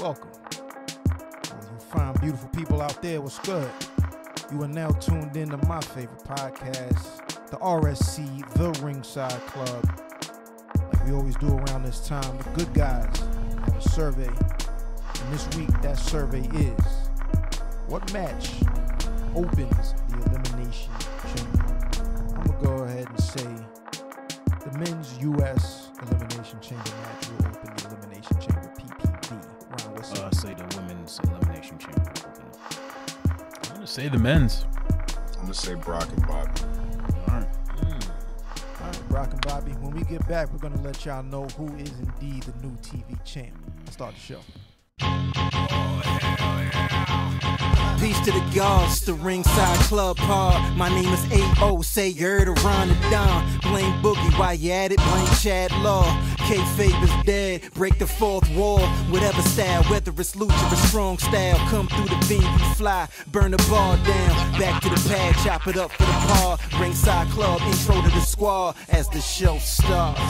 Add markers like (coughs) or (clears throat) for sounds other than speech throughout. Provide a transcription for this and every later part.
welcome. You fine, beautiful people out there, what's good? You are now tuned in to my favorite podcast, the RSC, The Ringside Club. Like we always do around this time, the good guys have a survey. And this week, that survey is what match opens the Elimination Chamber? I'm going to go ahead and say the men's U.S. Elimination Chamber match will what's up? say the women's elimination chamber. I'm gonna say the men's. I'm gonna say Brock and Bobby. All right. Hmm. All right, Brock and Bobby. When we get back, we're gonna let y'all know who is indeed the new TV champ. Let's start the show. Peace to the gods, the ringside club pod. My name is A.O. Say you heard around the dawn. Blame Boogie while you at it, blame Chad Law. Kayfabe is dead, break the fourth wall. Whatever style, whether it's lucha or strong style. Come through the beam, you fly, burn the bar down. Back to the pad, chop it up for the par. Ringside club, intro to the squad as the show starts.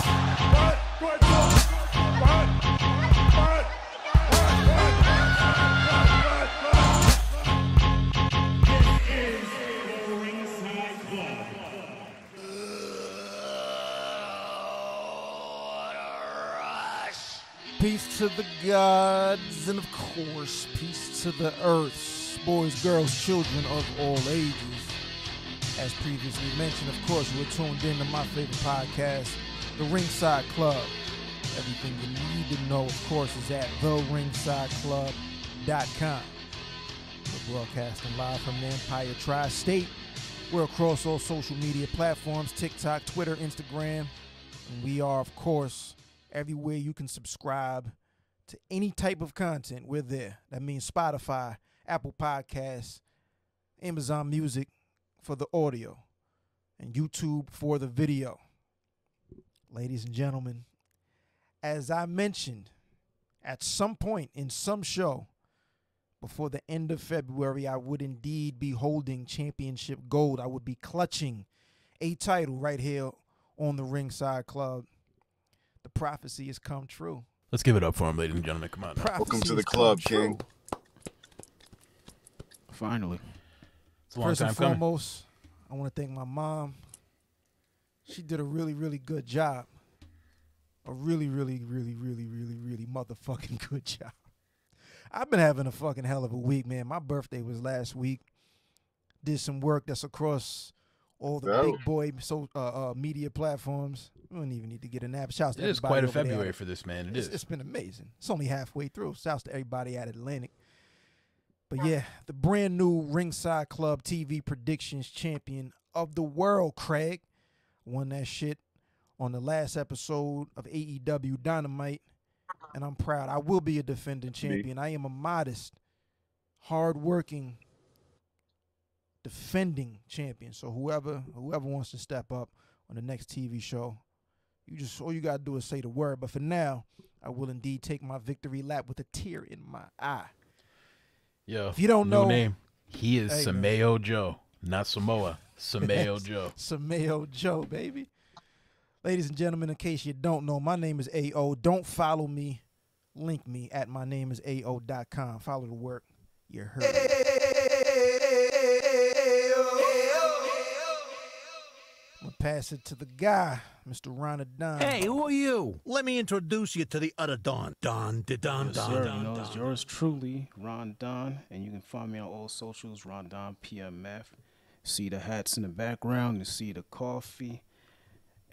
Peace to the gods, and of course, peace to the earths, boys, girls, children of all ages. As previously mentioned, of course, we're tuned in to my favorite podcast, The Ringside Club. Everything you need to know, of course, is at TheRingsideClub.com. We're broadcasting live from the Empire Tri State. We're across all social media platforms TikTok, Twitter, Instagram. And we are, of course, everywhere you can subscribe to any type of content. We're there. That means Spotify, Apple Podcasts, Amazon Music for the audio, and YouTube for the video. Ladies and gentlemen, as I mentioned, at some point in some show before the end of February, I would indeed be holding championship gold. I would be clutching a title right here on the Ringside Club. The prophecy has come true. Let's give it up for him, ladies and gentlemen. Come on. Now. Prophecy to the club. King. Finally. It's a long First time and coming. foremost, I want to thank my mom. She did a really, really good job. A really, really, really, really, really, really motherfucking (laughs) good job. I've been having a fucking hell of a week, man. My birthday was last week. Did some work that's across all the Oh. big boy so uh, uh, media platforms. We don't even need to get in that. Shouts to It is quite a over there. February for this man. It It's- is. it's been amazing. It's only halfway through. Shouts to everybody at Atlantic. But yeah, the brand new Ringside Club TV predictions champion of the world, Craig, won that shit on the last episode of AEW Dynamite. And I'm proud. I will be a defending champion. I am a modest, hardworking, defending champion. So whoever whoever wants to step up on the next TV show, you just all you gotta do is say the word. But for now, I will indeed take my victory lap with a tear in my eye. Yo, If you don't know- name, he is Hey, man. Sameo Joe, not Samoa. Sameo (laughs) Joe. Sameo Joe, baby. Ladies and gentlemen, in case you don't know, my name is AO. Don't follow me. Link me at my name is AO.com. Follow the work. You heard pass it to the guy, Mr. Ronadon. Hey, who are you? Let me introduce you to the other Don. Don, da, Don, Yes, Don, sir. Don, you know, Don. it's yours truly, Ron Don, and you can find me on all socials, Ron Don PMF. See the hats in the background, you see the coffee,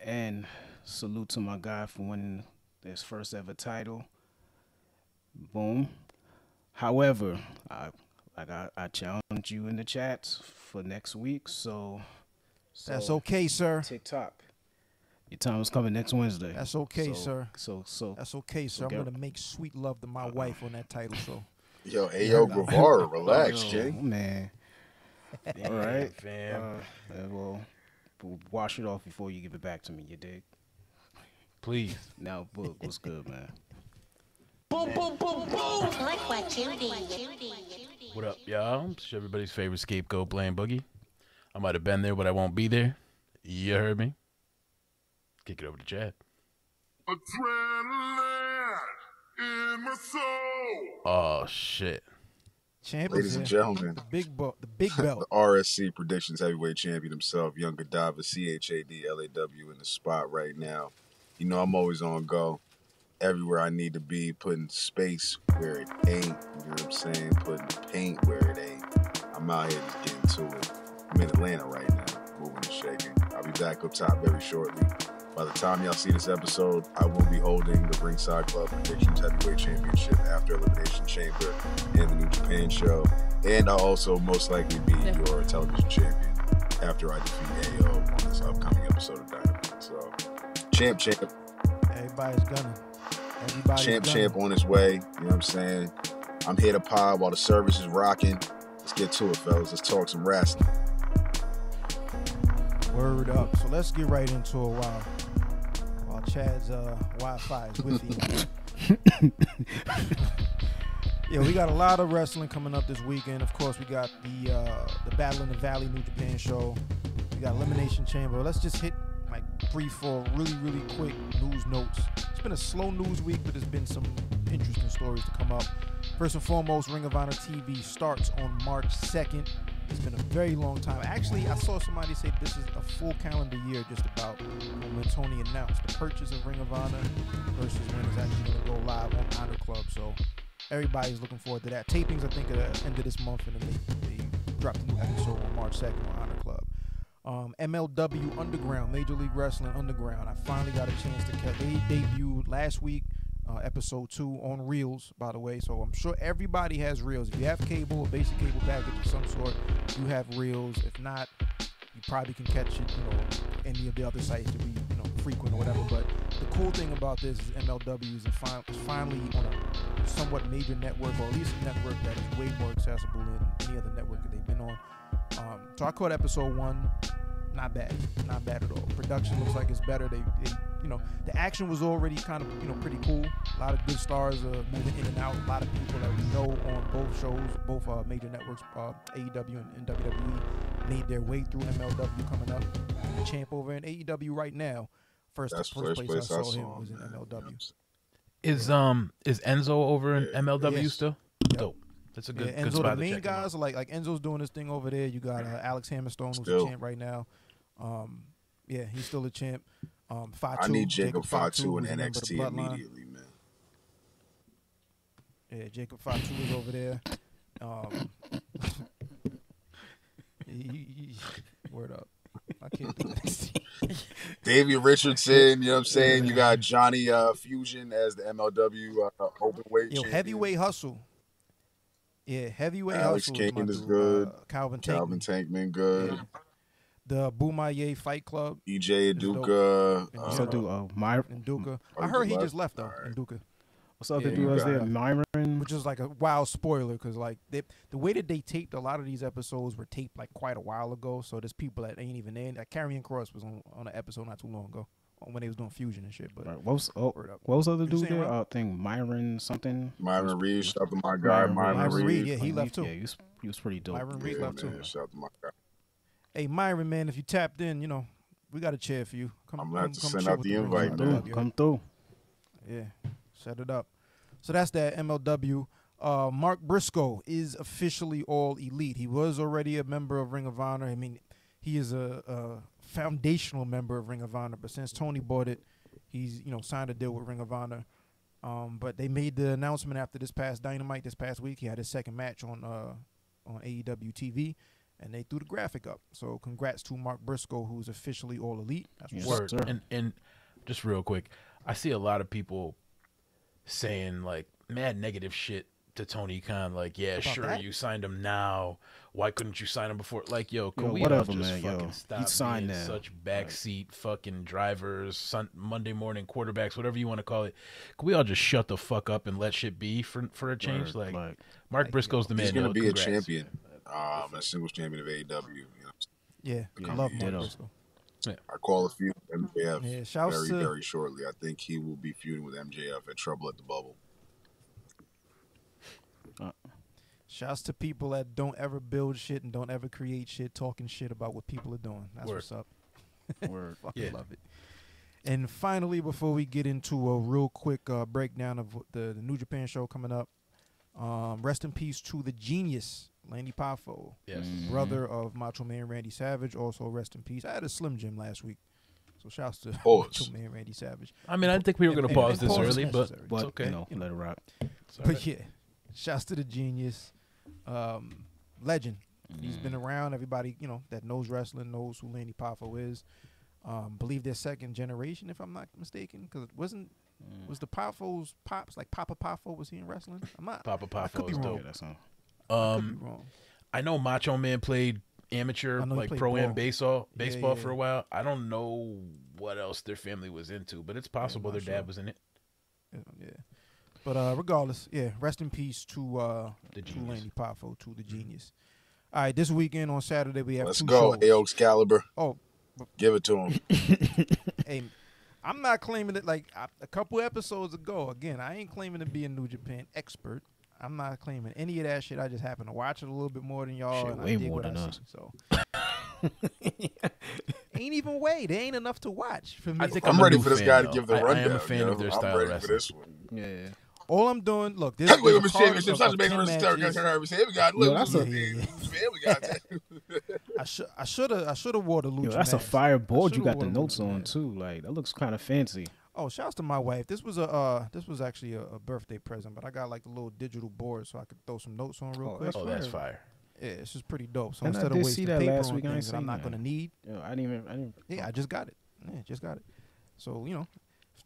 and salute to my guy for winning his first ever title. Boom. However, I like I, I challenge you in the chats for next week, so, so That's okay, sir. TikTok. Your time is coming next Wednesday. That's okay, So- sir. So so That's okay, sir. I'm going to make sweet love to my wife on that title show. (laughs) Yo, Ayo Guevara, (laughs) relax, Oh, King. man. (laughs) All right, fam. Uh, well, w- wash it off before you give it back to me. You dig? Please. Now, book, what's good, man? Boom, boom, boom, boom! Look what you did. What up, y'all? It's everybody's favorite scapegoat, Blame Boogie. I might have been there, but I won't be there. You heard me. Kick it over to Chad. Adrenaline in my soul. Oh shit. Champ Ladies and gentlemen, the big belt, the big the. (laughs) RSC Predictions Heavyweight Champion himself, Young Gaddafi, C H A D L A W, in the spot right now. You know, I'm always on go. Everywhere I need to be, putting space where it ain't. You know what I'm saying? Putting paint where it ain't. I'm out here just getting to it. I'm in Atlanta right now, moving and shaking. I'll be back up top very shortly. By the time y'all see this episode, I will be holding the Ringside Club Predictions Heavyweight Championship after Elimination Chamber and the New Japan show. And I'll also most likely be your television champion after I defeat AO on this upcoming episode of Dynamite. So, champ, champ, Everybody's gunning. Everybody's champ, gunning. champ on his way. You know what I'm saying? I'm here to pod while the service is rocking. Let's get to it, fellas. Let's talk some wrestling. Word up. So let's get right into it while while Chad's uh, Wi-Fi is with you. (laughs) yeah, we got a lot of wrestling coming up this weekend. Of course, we got the uh, the Battle in the Valley New Japan show. We got Elimination Chamber. Let's just hit like three, four really, really quick news notes. It's been a slow news week, but there's been some interesting stories to come up. First and foremost, Ring of Honor TV starts on March 2nd. It's been a very long time. Actually, I saw somebody say this is a full calendar year just about when Tony announced the purchase of Ring of Honor versus when it's actually going to go live on Honor Club. So everybody's looking forward to that. Tapings, I think, at the end of this month, and then they, they dropped a new episode on March 2nd on Honor Club. Um, MLW Underground, Major League Wrestling Underground. I finally got a chance to catch. They debuted last week, uh, episode two on Reelz, by the way. So I'm sure everybody has Reelz. If you have cable, a basic cable package of some sort, you have Reelz. If not, you probably can catch it, you know, any of the other sites to be, you know, frequent or whatever. But the cool thing about this is MLW is fin- finally on a somewhat major network, or at least a network that is way more accessible than any other network that they've been on. Um, so I caught episode one. Not bad, not bad at all. Production looks like it's better. They, they, you know, the action was already kind of, you know, pretty cool. A lot of good stars uh, moving in and out. A lot of people that we know on both shows, both uh, major networks, uh, AEW and, and WWE, made their way through MLW coming up. The champ over in AEW right now. First, That's first, first place, place I I saw him saw was in. MLW. Is um is Enzo over in Yeah. MLW Yes. still? Yep. Dope. That's a good, yeah, good Enzo, spot the to main check guys are like like Enzo's doing his thing over there. You got uh, Alex Hammerstone, who's Still. a champ right now. Um, yeah, he's still a champ. Um, Fatu, I need Jacob Fatu, Fatu in who's a member of the NXT immediately, man. Yeah, Jacob Fatu is over there. Um, (laughs) he, he- word up. I can't of NXT. Davey Richardson, you know what I'm saying? You got Johnny uh, Fusion as the MLW uh, open weight Yo, champion. heavyweight hustle. Yeah, heavyweight Alex hustle. my Kane is good. Uh, Calvin Calvin Tankman. Tankman, good. Yeah. The Bumaye Fight Club EJ It's dope. Nduka. And Uh, What's up, dude? Oh, My, in Duca. I heard he left? just left though Alright. in Duca. what's up, Yeah, the dude was there? Myron. which is like a wild spoiler because like they, the way that they taped a lot of these episodes were taped like quite a while ago. So there's people that ain't even in. Like Karrion Kross was on on an episode not too long ago uh, when they was doing fusion and shit. But Right, What was oh, what was the other What you dude there? Ron? Uh, thing Myron something. Myron Reed, shout out to my guy, Myron Myron, Myron Reed. Reed, yeah, he left too. Yeah, he was, he was pretty dope. Myron Reed Yeah, left too. Shout out to my guy. Hey Myron, man, if you tapped in, you know we got a chair for you. Come, I'm gonna come- to come send out the invite, man. Club, Dude, you come through. Yeah, set it up. So that's that MLW. Uh, Mark Briscoe is officially all elite. He was already a member of Ring of Honor. I mean, he is a, a foundational member of Ring of Honor. But since Tony bought it, he's you know signed a deal with Ring of Honor. Um, but they made the announcement after this past Dynamite this past week. He had his second match on uh, on AEW TV, and they threw the graphic up. So congrats to Mark Briscoe, who's officially all elite. That's what's Yes. Word. sir. And and just real quick, I see a lot of people saying like mad negative shit to Tony Khan, like, yeah, About sure, that? you signed him now. Why couldn't you sign him before? Like, yo, can Yo, we whatever, all just man, fucking He stop signed being now. such backseat fucking drivers, sun, Monday morning quarterbacks, whatever you want to call it? Can we all just shut the fuck up and let shit be for for a change? Word, Like, like, Mark Briscoe's the man. He's gonna yo, be a champion, um, a singles champion of AEW. You know, Yeah, Yeah, I love Mark ditto. Briscoe. I call a feud with MJF Yeah, very, to- very shortly. I think he will be feuding with MJF at Trouble at the Bubble. Shouts to people that don't ever build shit and don't ever create shit, talking shit about what people are doing. That's Word. what's up. (laughs) word. Fucking Yeah. love it. And finally, before we get into a real quick uh, breakdown of the, the New Japan show coming up, Um, rest in peace to the genius Lanny Poffo, Yes. brother of Macho Man Randy Savage. Also, rest in peace. I had a Slim Jim last week, so shouts to Pause. Macho Man Randy Savage. I mean, I didn't think we were going to pause and this pause early, but necessary. it's But okay. you know, let it rock. It's all But right. yeah, shouts to the genius, um, legend. He's been around. Everybody, you know, that knows wrestling knows who Lanny Poffo is. Um, believe they're second generation, if I'm not mistaken, because it wasn't was the Poffos pops like Papa Poffo was he in wrestling? I'm not. Papa I could Poffo be is wrong. Yeah, dope. that's all. I could Um, be wrong. I know Macho Man played amateur, I know he like pro am ball. baseball, Yeah, baseball yeah. for a while. I don't know what else their family was into, but it's possible not their dad sure. was in it. Yeah, yeah. But uh, regardless, yeah. Rest in peace to uh, The to genius. Lanny Poffo, to the genius. All right, this weekend on Saturday we have Let's two go, shows. A Excalibur. Oh, Give it to him. (laughs) hey, I'm not claiming it like I, a couple episodes ago. Again, I ain't claiming to be a New Japan expert. I'm not claiming any of that shit. I just happen to watch it a little bit more than y'all. Shit, and way I dig more what than I us. See, so (laughs) ain't even way. There ain't enough to watch for me. I think I'm, I'm ready for this fan, guy to give the I- I am a fan yo. of their I'm style ready of for this one. Yeah. All I'm doing, look, this Wait, is a wait, card shit, of- shit, of shit, 10 matches. Yo, that's a- (laughs) I should I should have I should have wore the lucha Yo, that's a fire board you got the notes on too. Like that looks kind of fancy. Oh, shouts to my wife. This was a uh, this was actually a, a birthday present, but I got like a little digital board so I could throw some notes on real Oh, quick. that's Oh, that's fire. fire. Yeah, it's just pretty dope. So And I instead of wasting paper last on week. I things that I'm not that. gonna need, Yo, I didn't even. I didn't. yeah, I just got it. Yeah, just got it. So you know,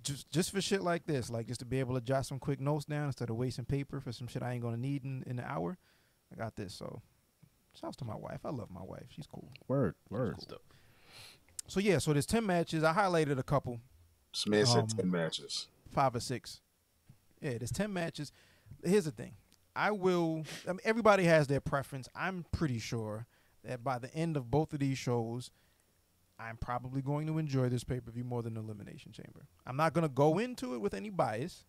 just just for shit like this, like just to be able to jot some quick notes down instead of wasting paper for some shit I ain't gonna need in, in an hour. I got this. So, shouts to my wife. I love my wife. She's cool. Word, word. That's dope. So yeah, so there's ten matches. I highlighted a couple. This man said Um, 10 matches. five or six. Yeah, there's ten matches. Here's the thing. I will. I mean, everybody has their preference. I'm pretty sure that by the end of both of these shows, I'm probably going to enjoy this pay per view more than Elimination Chamber. I'm not going to go into it with any bias.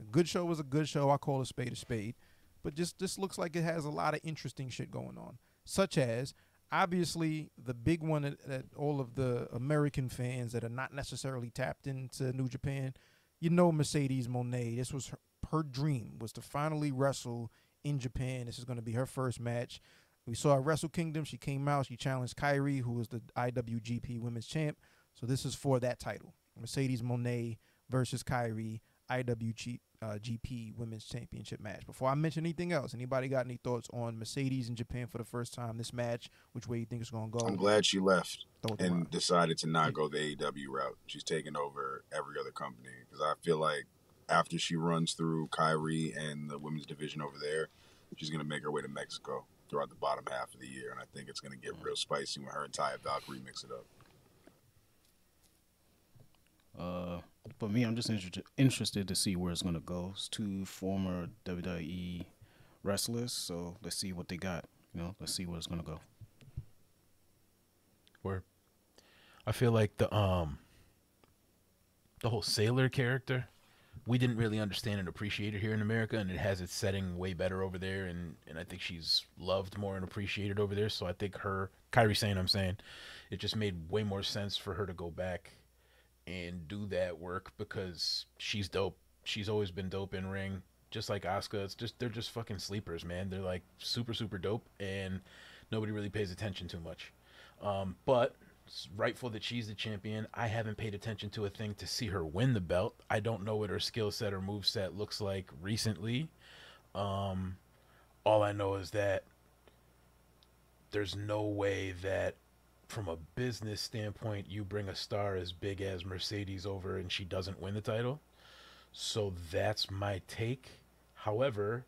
A good show is a good show. I call a spade a spade. But just this looks like it has a lot of interesting shit going on, such as obviously the big one that, that all of the American fans that are not necessarily tapped into New Japan, you know, Mercedes Moné. This was her, her dream was to finally wrestle in Japan. This is going to be her first match. We saw at Wrestle Kingdom. She came out. She challenged Kairi, who was the IWGP Women's Champ. So this is for that title: Mercedes Moné versus Kairi, IWGP uh, GP Women's Championship match. Before I mention anything else, anybody got any thoughts on Mercedes in Japan for the first time? This match, which way you think it's going to go? I'm glad she left Throw it and Ron. decided to not go the AEW route. She's taking over every other company because I feel like after she runs through Kairi and the women's division over there, she's going to make her way to Mexico throughout the bottom half of the year. And I think it's going to get real spicy when her and Taya Valkyrie mix it up. Uh, for me, I'm just interested interested to see where it's gonna go. It's two former WWE wrestlers, so let's see what they got. You know, let's see where it's gonna go. Where I feel like the um the whole sailor character, we didn't really understand and appreciate it here in America, and it has its setting way better over there, and and I think she's loved more and appreciated over there. So I think her Kairi saying I'm saying, it just made way more sense for her to go back and do that work because she's dope. She's always been dope in ring, just like Asuka. It's just they're just fucking sleepers, man. They're like super super dope, and nobody really pays attention too much. Um, but it's rightful that she's the champion. I haven't paid attention to a thing to see her win the belt. I don't know what her skill set or move set looks like recently. Um, all I know is that there's no way that from a business standpoint you bring a star as big as Mercedes over and she doesn't win the title. So that's my take. However,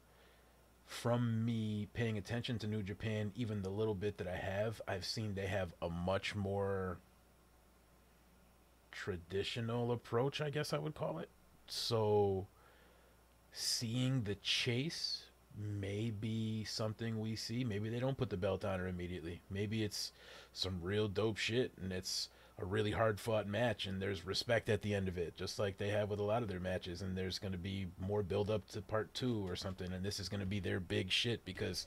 from me paying attention to New Japan, even the little bit that I have, I've seen they have a much more traditional approach, I guess I would call it. So seeing the chase may be something we see. Maybe they don't put the belt on her immediately. Maybe it's some real dope shit and it's a really hard fought match and there's respect at the end of it, just like they have with a lot of their matches. And there's going to be more build up to part two or something. And this is going to be their big shit because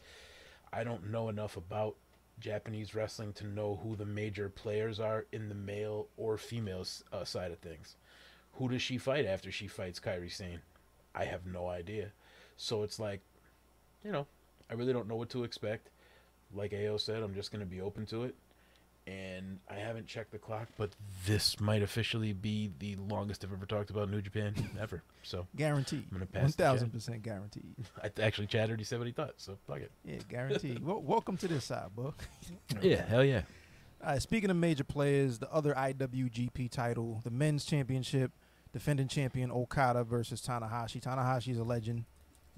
I don't know enough about Japanese wrestling to know who the major players are in the male or female uh, side of things. Who does she fight after she fights Kairi Sane? I have no idea. So it's like you know, I really don't know what to expect. Like AO said, I'm just going to be open to it. And I haven't checked the clock, but this might officially be the longest I've ever talked about New Japan (laughs) ever. So Guaranteed. I'm gonna pass One thousand percent guaranteed. (laughs) I actually Chad already said what he thought, so fuck it. Yeah, guaranteed. well, welcome to this side, bro. (laughs) Yeah, hell yeah. All right, speaking of major players, the other IWGP title, the men's championship, defending champion Okada versus Tanahashi. Tanahashi's a legend.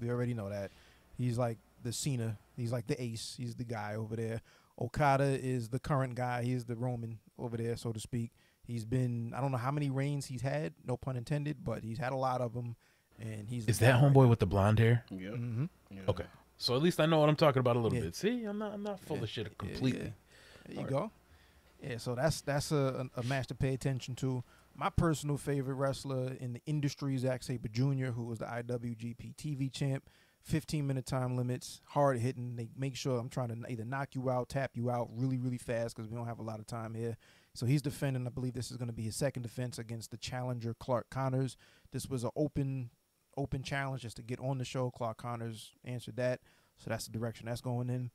We already know that. He's like the Cena. He's like the ace. He's the guy over there. Okada is the current guy. He's the Roman over there, so to speak. He's been I don't know how many reigns he's had, no pun intended, but he's had a lot of them. And he's Is that homeboy with the blonde hair? Yep. Mm-hmm. Yeah. Okay. So at least I know what I'm talking about a little Yeah. bit. See, I'm not I'm not full Yeah, of shit yeah, completely. There you go. Yeah, so that's that's a, a, a match to pay attention to. My personal favorite wrestler in the industry is Zack Sabre Jr., who was the IWGP TV champ. 15 minute time limits, hard hitting. They make sure I'm trying to either knock you out, tap you out really, really fast because we don't have a lot of time here. So he's defending. I believe this is going to be his second defense against the challenger Clark Connors. This was an open, open challenge just to get on the show. Clark Connors answered that, so that's the direction that's going in.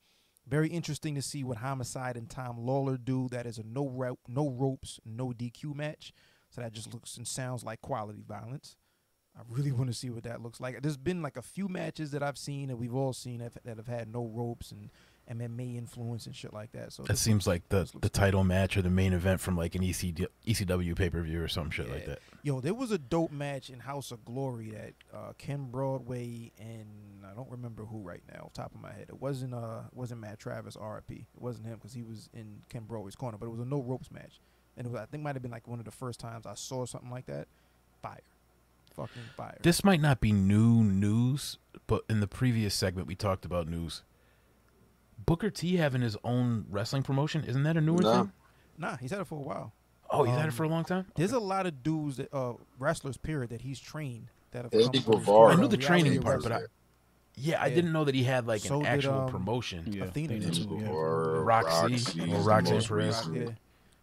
Very interesting to see what Homicide and Tom Lawler do. That is a no rope, no ropes, no DQ match. So that just looks and sounds like quality violence. I really (laughs) want to see what that looks like. There's been like a few matches that I've seen that we've all seen that, that have had no ropes and MMA influence and shit like that. So That seems looks- like the the title match or the main event from like an E ECD, ECW pay per view or some shit like that. Yo, there was a dope match in House of Glory that uh, Ken Broadway and I don't remember who right now, off top of my head. It wasn't uh it wasn't Matt Travis RP. It wasn't him because he was in Ken Broadway's corner, but it was a no ropes match, and it was, I think might have been like one of the first times I saw something like that. Fire, fucking fire. This might not be new news, but in the previous segment we talked about news. Booker T having his own wrestling promotion isn't that a newer Nah. thing? nah, he's had it for a while. Oh, he's had Um, it for a long time. There's a lot of dudes that uh wrestlers period that he's trained that have Eddie come through. Guevara. I knew the training part, but I yeah, I Yeah. didn't know that he had like So an did, actual um, promotion. Yeah. Athena Athena too, too, yeah. Or Roxy, Roxy, or is the Roxy most Perez. recent. Yeah.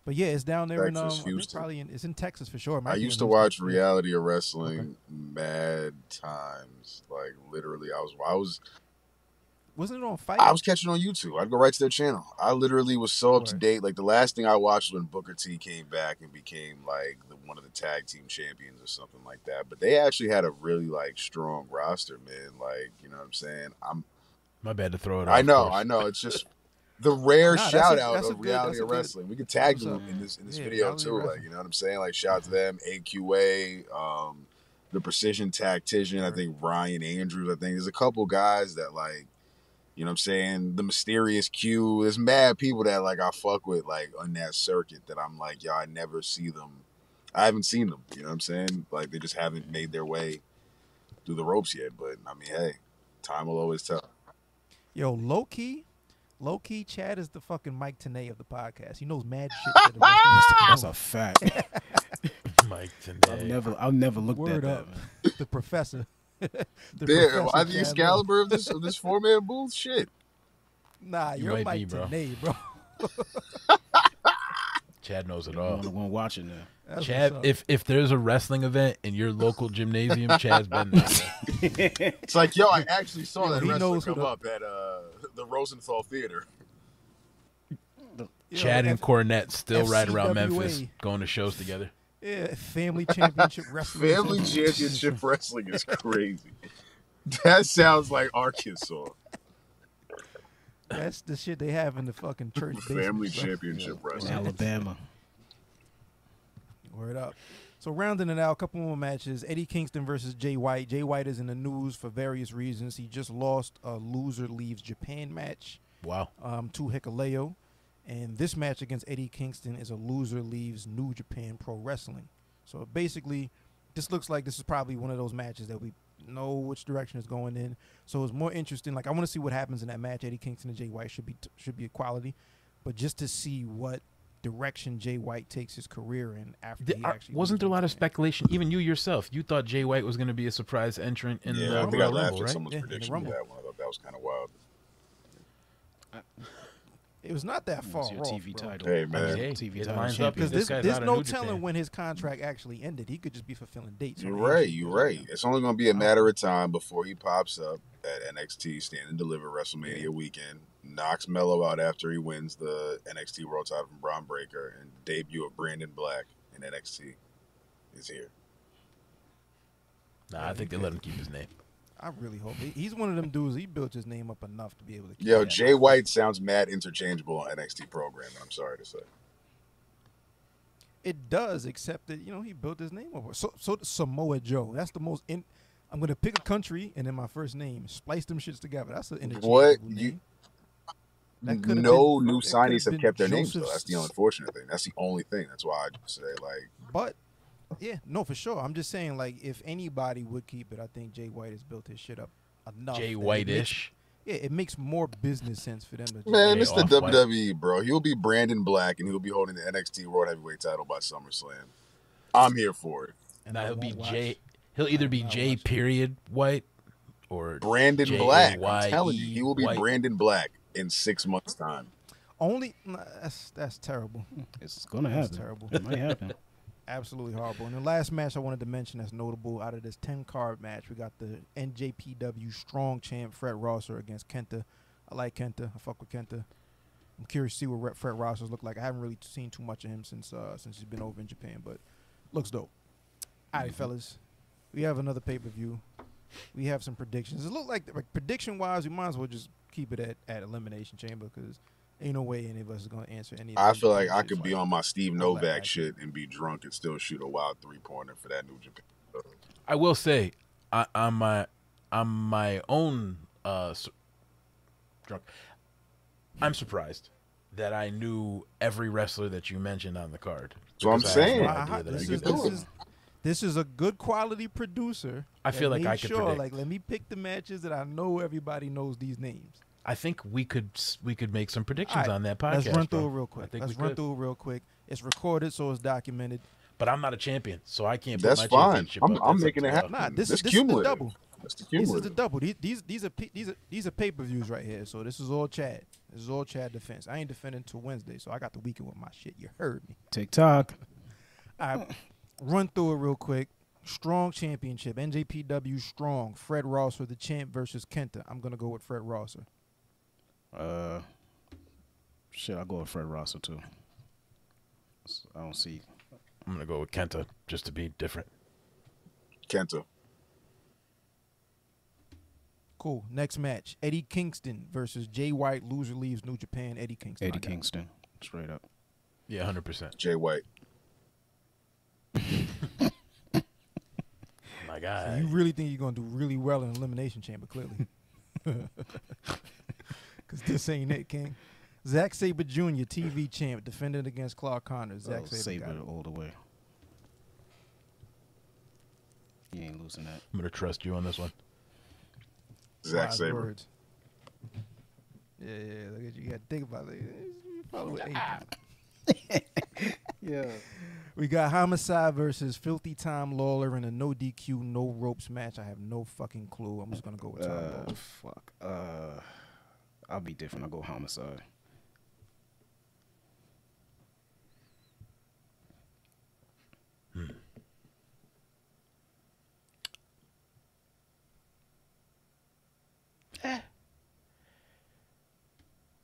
But yeah, it's down there in um, Texas, Houston. probably in, it's in Texas for sure. I used to watch Yeah. reality of wrestling mad times. Like literally, I was I was Wasn't it on Fight? I was catching on YouTube. I'd go right to their channel. I literally was so up to date. Like the last thing I watched was when Booker T came back and became like the, one of the tag team champions or something like that. But they actually had a really like strong roster, man. Like you know what I'm saying. I'm My bad to throw it. I off know. I know. It's just the rare Nah, that's a- shout out of good- reality of good- wrestling. We could tag them in this in this Yeah, video too. Like you know what I'm saying. Like shout out to them, AQA, um, the Precision Tactician. I think Ryan Andrews. I think there's a couple guys that like. You know what I'm saying? The mysterious Q. There's mad people that like I fuck with like on that circuit that I'm like, yo, I never see them. I haven't seen them. You know what I'm saying? Like they just haven't made their way through the ropes yet. But I mean, hey, time will always tell. Yo, low key, low key, Chad is the fucking Mike Tenay of the podcast. He knows mad shit. that the rest of (laughs) That's a fact. (laughs) Mike I've never, I've never looked Word at up. that. Man. the professor. (laughs) the Damn, professor I the Chad Excalibur of this of this four man booth. Shit. Nah, You you're might Mike be, bro. Tenay, bro. Chad knows it I all. want to go and watch it now. That's Chad, if if there's a wrestling event in your local gymnasium, Chad's been there. It's like, yo, I actually saw Yo, that he wrestler knows who come the- up at uh, the Rosenthal Theater. Yo, Chad and F- Cornette still ride around Memphis, going to shows together. yeah, family championship (laughs) wrestling. Family (laughs) Championship Wrestling is crazy. That sounds like Arkansas. That's the shit they have in the fucking church. Family basements, bro. Championship In Wrestling. Alabama. Word up. So rounding it out, a couple more matches. Eddie Kingston versus Jay White. Jay White is in the news for various reasons. He just lost a loser leaves Japan match Wow. um, to Hikuleo. And this match against Eddie Kingston is a loser leaves New Japan Pro Wrestling. So basically, this looks like this is probably one of those matches that we know which direction is going in. So it's more interesting. Like I want to see what happens in that match. Eddie Kingston and Jay White should be should be a quality, but just to see what direction Jay White takes his career in after The- he actually wasn't there a lot of speculation? Even you yourself, you thought Jay White was going to be a surprise entrant in yeah, the I think I laughed Rumble, at right? someone's Yeah, in the prediction of Rumble. that one. I thought that was kind of wild. It was not that It's far your off, TV bro. title. Hey, man. hey, TV it title lines up champion. Because this there's, guy's there's out of no telling Japan. when his contract actually ended. He could just be fulfilling dates. You're right. AEW. You're right. It's only going to be a matter of time before he pops up at NXT Stand and Deliver WrestleMania weekend, knocks Melo out after he wins the NXT World Title from Bron Breakker, and debut of Brandon Black in NXT is here. Nah, I think they let him keep his name. I really hope he- he's one of them dudes. He built his name up enough to be able to. keep Yo. Jay White sounds mad interchangeable on NXT programming. I'm sorry to say. It does, except that you know he built his name over. So, so Samoa Joe. That's the most. In, I'm gonna pick a country and then my first name. Splice them shits together. That's an interchangeable What? name. You- No been- new signees have kept their names though. That's the unfortunate thing. That's the only thing. That's why I say like But yeah, no, for sure. I'm just saying, like, if anybody would keep it, I think Jay White has built his shit up enough. Jay that it makes- White-ish. Yeah, it makes more business sense for them to. Man, Jay it's the Off-White. WWE, bro. He'll be Brandon Black and he'll be holding the NXT World Heavyweight title by SummerSlam. I'm here for it. and now he'll be watch. Jay. He'll either be Jay watch it. period White or Brandon J A Black. I'm telling you, he will be White. Brandon Black in six months' time. Only that's that's terrible. It's gonna That's happen. terrible. It might happen. (laughs) Absolutely horrible. And the last match I wanted to mention that's notable out of this 10 card match, we got the NJPW strong champ Fred Rosser against Kenta. I like Kenta. I fuck with Kenta. I'm curious to see what Fred Rosser's look like. I haven't really seen too much of him since uh, since he's been over in Japan, but looks dope. All right, fellas, we have another pay per view. We have some predictions. It look like, like prediction wise, we might as well just keep it at, at elimination chamber because ain't no way any of us is gonna answer any. Of I feel like I could be on my Steve Novak action. shit and be drunk and still shoot a wild three pointer for that New Japan. I will say, I, on my on my own uh, s- drunk, I'm surprised that I knew every wrestler that you mentioned on the card. So I'm Because I had no saying. Wow, idea that I this, is, did can that. this, is, this is a good quality producer. I feel like I could sure, predict. Like, let me pick the matches that I know everybody knows these names. I think we could we could make some predictions All right, on that podcast. Let's run through bro. it real quick. Let's run could. through it real quick. It's recorded, so it's documented. But I'm not a champion, so I can't. Put That's my fine. championship I'm- up. I'm That's making it happen. Nah, this That's is this is the double. The This is the double. These these these are these are these are pay per views right here. So this is all Chad. This is all Chad defense. I ain't defending until Wednesday, so I got the weekend with my shit. You heard me. TikTok. All right, run through it real quick. Strong championship. NJPW strong. Fred Rosser, the champ versus Kenta. I'm gonna go with Fred Rosser. Uh, shit, I'll go with Fred Rosser too. I don't see. I'm gonna go with Kenta just to be different. Kenta. Cool. Next match: Eddie Kingston versus Jay White. Loser leaves New Japan. Eddie Kingston. Eddie I it. Kingston, straight up. Yeah, hundred percent. Jay White. (laughs) My So you really think you're gonna do really well in Elimination Chamber? Clearly, (laughs) because this ain't it, King. Zack Sabre Jr., TV champ, defended against Clark Connors. Zack Oh, Sabre, Sabre got it. all the way. He ain't losing that. I'm gonna trust you on this one. Zack Sabre. words. Yeah, yeah. Look at you. You got to think about it. You Follow with eight. (laughs) Yeah. We got Homicide versus Filthy Tom Lawler in a no DQ, no ropes match. I have no fucking clue. I'm just gonna go with Tom Uh, Lawler. fuck. Uh, I'll be different. I'll go homicide.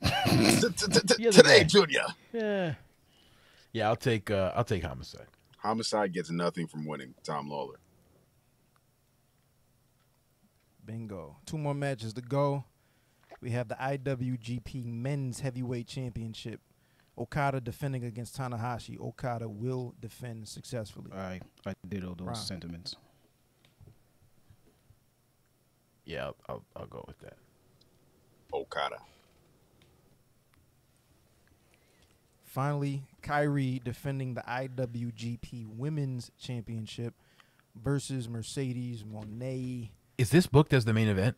(laughs) Today, Junior. Yeah. Yeah, I'll take uh I'll take homicide. Homicide gets nothing from winning Tom Lawler. Bingo. Two more matches to go. We have the IWGP Men's Heavyweight Championship. Okada defending against Tanahashi. Okada will defend successfully. I I did all those Ron. sentiments. Yeah, I'll I'll, I'll go with that. Okada. Finally, Kairi defending the IWGP Women's Championship versus Mercedes Moné. Is this booked as the main event?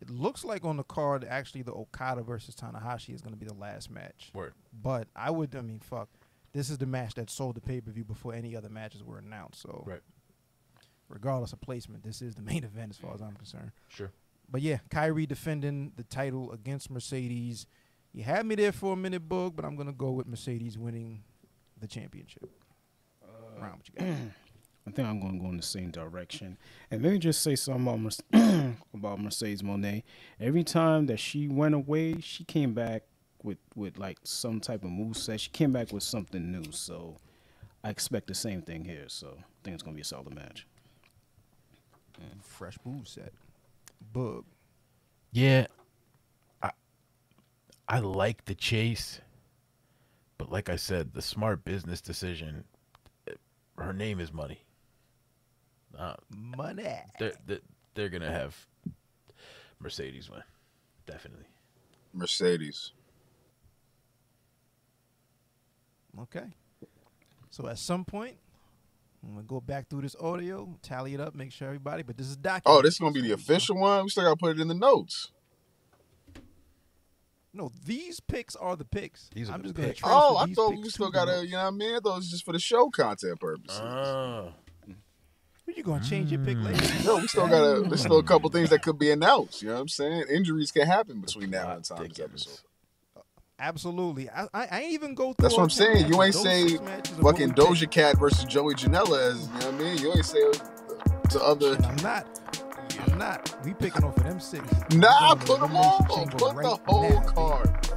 It looks like on the card, actually, the Okada versus Tanahashi is going to be the last match. Word. But I would, I mean, fuck. This is the match that sold the pay per view before any other matches were announced. So, Right. regardless of placement, this is the main (laughs) event as far as I'm concerned. Sure. But yeah, Kairi defending the title against Mercedes. You had me there for a minute, Boog, but I'm gonna go with Mercedes winning the championship. Uh, Ron, what you got? (clears throat) I think I'm going to go in the same direction. And let me just say something about, Merce- (clears throat) about Mercedes Moné. Every time that she went away, she came back with, with like some type of move set. She came back with something new. So I expect the same thing here. So I think it's going to be a solid match. Fresh move set. Boog. Yeah, I I like the chase, but like I said, the smart business decision. eh, Her name is money. Uh, Money. they're, they're they're gonna have Mercedes win, definitely. Mercedes. Okay. So at some point, I'm gonna go back through this audio, tally it up, make sure everybody. But this is documented. Oh, this is gonna be the official one. We still gotta put it in the notes. No, these picks are the picks. These are I'm the just gonna picks. transfer Oh, I thought we still gotta, you know what I mean? I thought it was just for the show content purposes. Oh, You gonna change your pick Mm. later? no, we still gotta. There's still a couple things that could be announced. You know what I'm saying? Injuries can happen between now and the time this episode. Absolutely. I, I, I ain't even go through. That's what I'm ten saying. You ain't. Those say six matches are what fucking. Doja Cat versus Joey Janela as you know what I mean. You ain't say to other. And I'm not. I'm not. We picking off of them six. Nah, I'm put them to all. Put Chamber the whole now, card.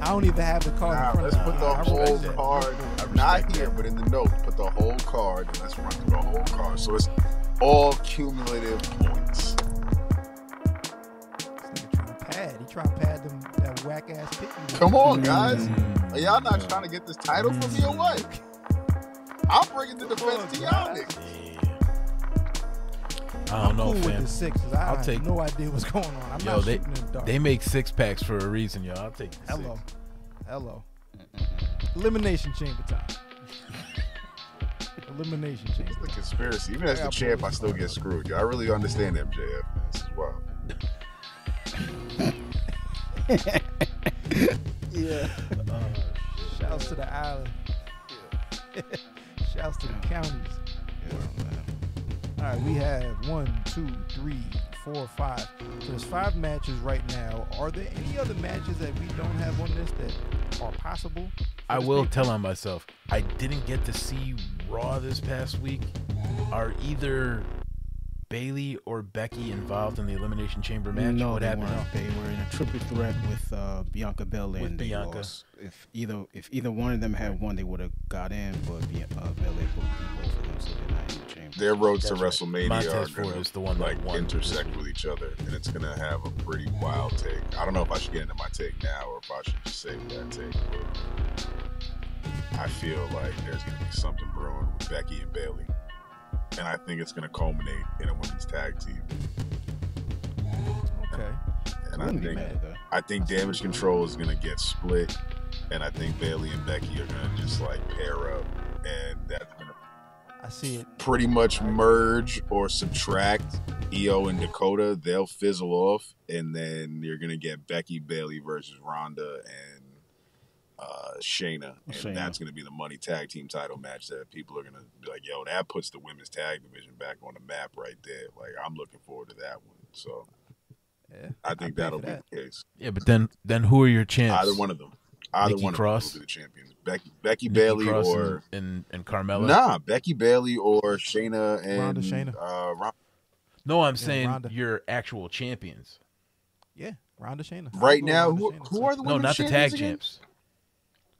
I don't even have the card Nah, let's put the whole respect that. card. Not here, but in the note. Put the whole card and let's run through the whole card. So it's all cumulative points. This nigga trying to pad. He trying to pad them that whack ass pick. Come on, guys. Are y'all not trying to get this title from me or what? Mm. I'm bringing the defense to y'all niggas. I don't know, cool with the sixes. I I'll have take- no idea what's going on. I'm Yo, not they shooting in the dark. they make six packs for a reason, y'all. I'll take the Hello. six. Hello. Elimination chamber time. (laughs) Elimination chamber. It's the conspiracy. Even as the Yeah, champ. I still get screwed. Yo, I really understand MJF, man. This is wild. (laughs) Yeah. Oh, Shouts to the island. (laughs) Shouts to the counties. All right, we have one, two, three, four, five. So there's five matches right now. Are there any other matches that we don't have on this that are possible? I will pay-per-view? tell on myself. I didn't get to see Raw this past week. Are either Bayley or Becky involved in the Elimination Chamber match? No, what they happened? weren't. They were in a triple threat with uh, Bianca Belair, With and they Bianca. lost. If either if either one of them had won, they would have got in. But Bia- uh, Belair both both of them, so they're not in the chamber. Their roads to That's right. WrestleMania Montez are Ford gonna is the one that like won intersect week. with each other, and it's gonna have a pretty wild take. I don't know if I should get into my take now or if I should just save that take. But I feel like there's gonna be something brewing with Becky and Bayley, and I think it's gonna culminate in a women's tag team. Okay. And I think mad at that. I think Damage Control is gonna get split, and I think Bayley and Becky are gonna just like pair up, and that's gonna I see it. pretty much merge or subtract IYO and Dakota. They'll fizzle off, and then you're gonna get Becky Bayley versus Ronda and uh, Shayna, and Shayna. that's gonna be the money tag team title match that people are gonna be like, "Yo, that puts the women's tag division back on the map right there." Like, I'm looking forward to that one. So Yeah. I think I'd that'll be that. the case. Yeah, but then then who are your champs? Either one of them. Either Nikki one Cross? of them will be the champions. Becky, Becky Nikki Bayley Cross or and, and, and Carmella. nah, Becky Bayley or Shayna and Ronda, Shayna. Uh, Ron- No, I'm saying Ronda. your actual champions. Yeah. Ronda Shayna. right now, Ronda who, Shayna. who are the No, women's not the champions tag again? champs.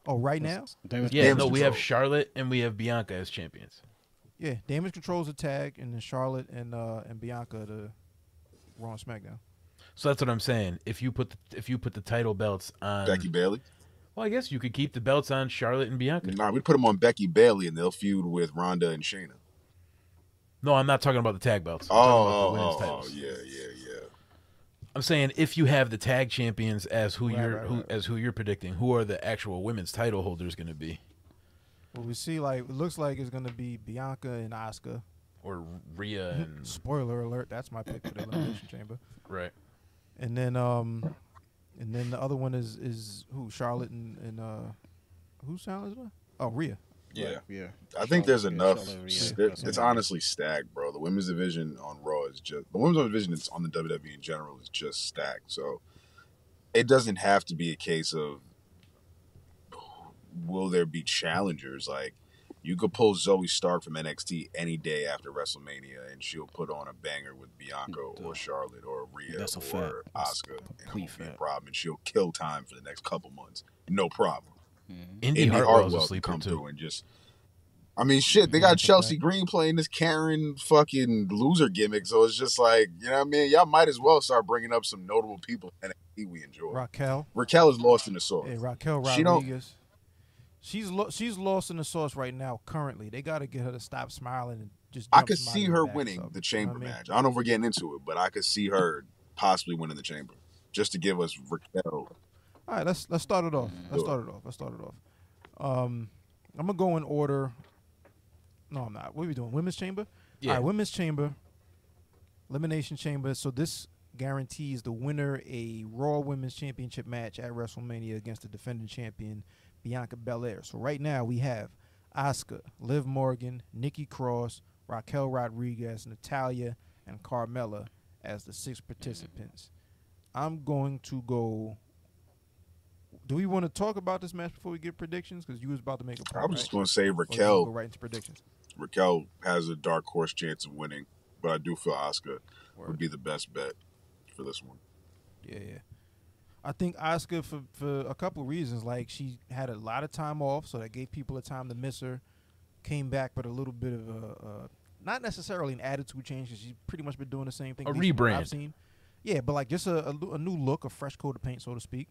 Oh, right now? Damage Yeah, Damage no, we have Charlotte and we have Bianca as champions. Yeah. Damage controls a tag, and then Charlotte and uh and Bianca the Raw and SmackDown. So that's what I'm saying. If you put the, if you put the title belts on, Becky Bayley. Well, I guess you could keep the belts on Charlotte and Bianca. Nah, we put them on Becky Bayley, and they'll feud with Ronda and Shayna. No, I'm not talking about the tag belts. I'm Oh, about the oh, women's oh, titles. yeah, yeah, yeah. I'm saying if you have the tag champions as who Right, you're right, who, right. as who you're predicting, who are the actual women's title holders going to be, Well, we see like it looks like it's gonna be Bianca and Asuka. or Rhea (laughs) and Spoiler alert, that's my pick for the elimination (clears throat) chamber. right? And then um and then the other one is is who? Charlotte and, and uh who's Charlotte? Oh, Rhea. Yeah. yeah. I think there's enough. Charlotte, yeah, there- it's honestly stacked, bro. The women's division on Raw is just the women's division that's on the WWE in general is just stacked. So it doesn't have to be a case of will there be challengers like you could pull Zoey Stark from NXT any day after WrestleMania, and she'll put on a banger with Bianca or Charlotte or Rhea That's a or Oscar. That's and won't be a problem. And she'll kill time for the next couple months, no problem. Mm-hmm. Indy, Indy Hartwell's Hartwell a could come too. through and just. I mean, shit. They got Chelsea Green playing this Karen fucking loser gimmick, so it's just like you know what I mean. Y'all might as well start bringing up some notable people and we enjoy. Raquel. Raquel is lost in the sauce. Hey, Raquel She don't- Rodriguez. She's lo- she's lost in the sauce right now. Currently, they got to get her to stop smiling and just. I could see her winning up. the You chamber know I mean? match. I don't know if we're getting into it, but I could see her possibly winning the chamber just to give us Raquel. All right, let's let's start it off. Let's start it off. Let's start it off. Um, I'm gonna go in order. No, I'm not. What are we doing? Women's chamber. Yeah. All right, women's chamber. Elimination chamber. So this guarantees the winner a Raw Women's Championship match at WrestleMania against the defending champion Bianca Belair. So right now we have Asuka, Liv Morgan, Nikki Cross, Raquel Rodriguez, Natalya, and Carmella as the six participants. I'm going to go. Do we want to talk about this match before we get predictions? Because you was about to make a point. I was just going to say Or you wanna Raquel. Go right into predictions. Raquel has a dark horse chance of winning, but I do feel Asuka would be the best bet for this one. Yeah, yeah. I think Asuka for for a couple of reasons. Like she had a lot of time off, so that gave people a time to miss her. Came back but a little bit of a, uh, not necessarily an attitude change, because she's pretty much been doing the same thing. A at least from what rebrand. I've seen. Yeah, but like just a, a, a new look, a fresh coat of paint, so to speak.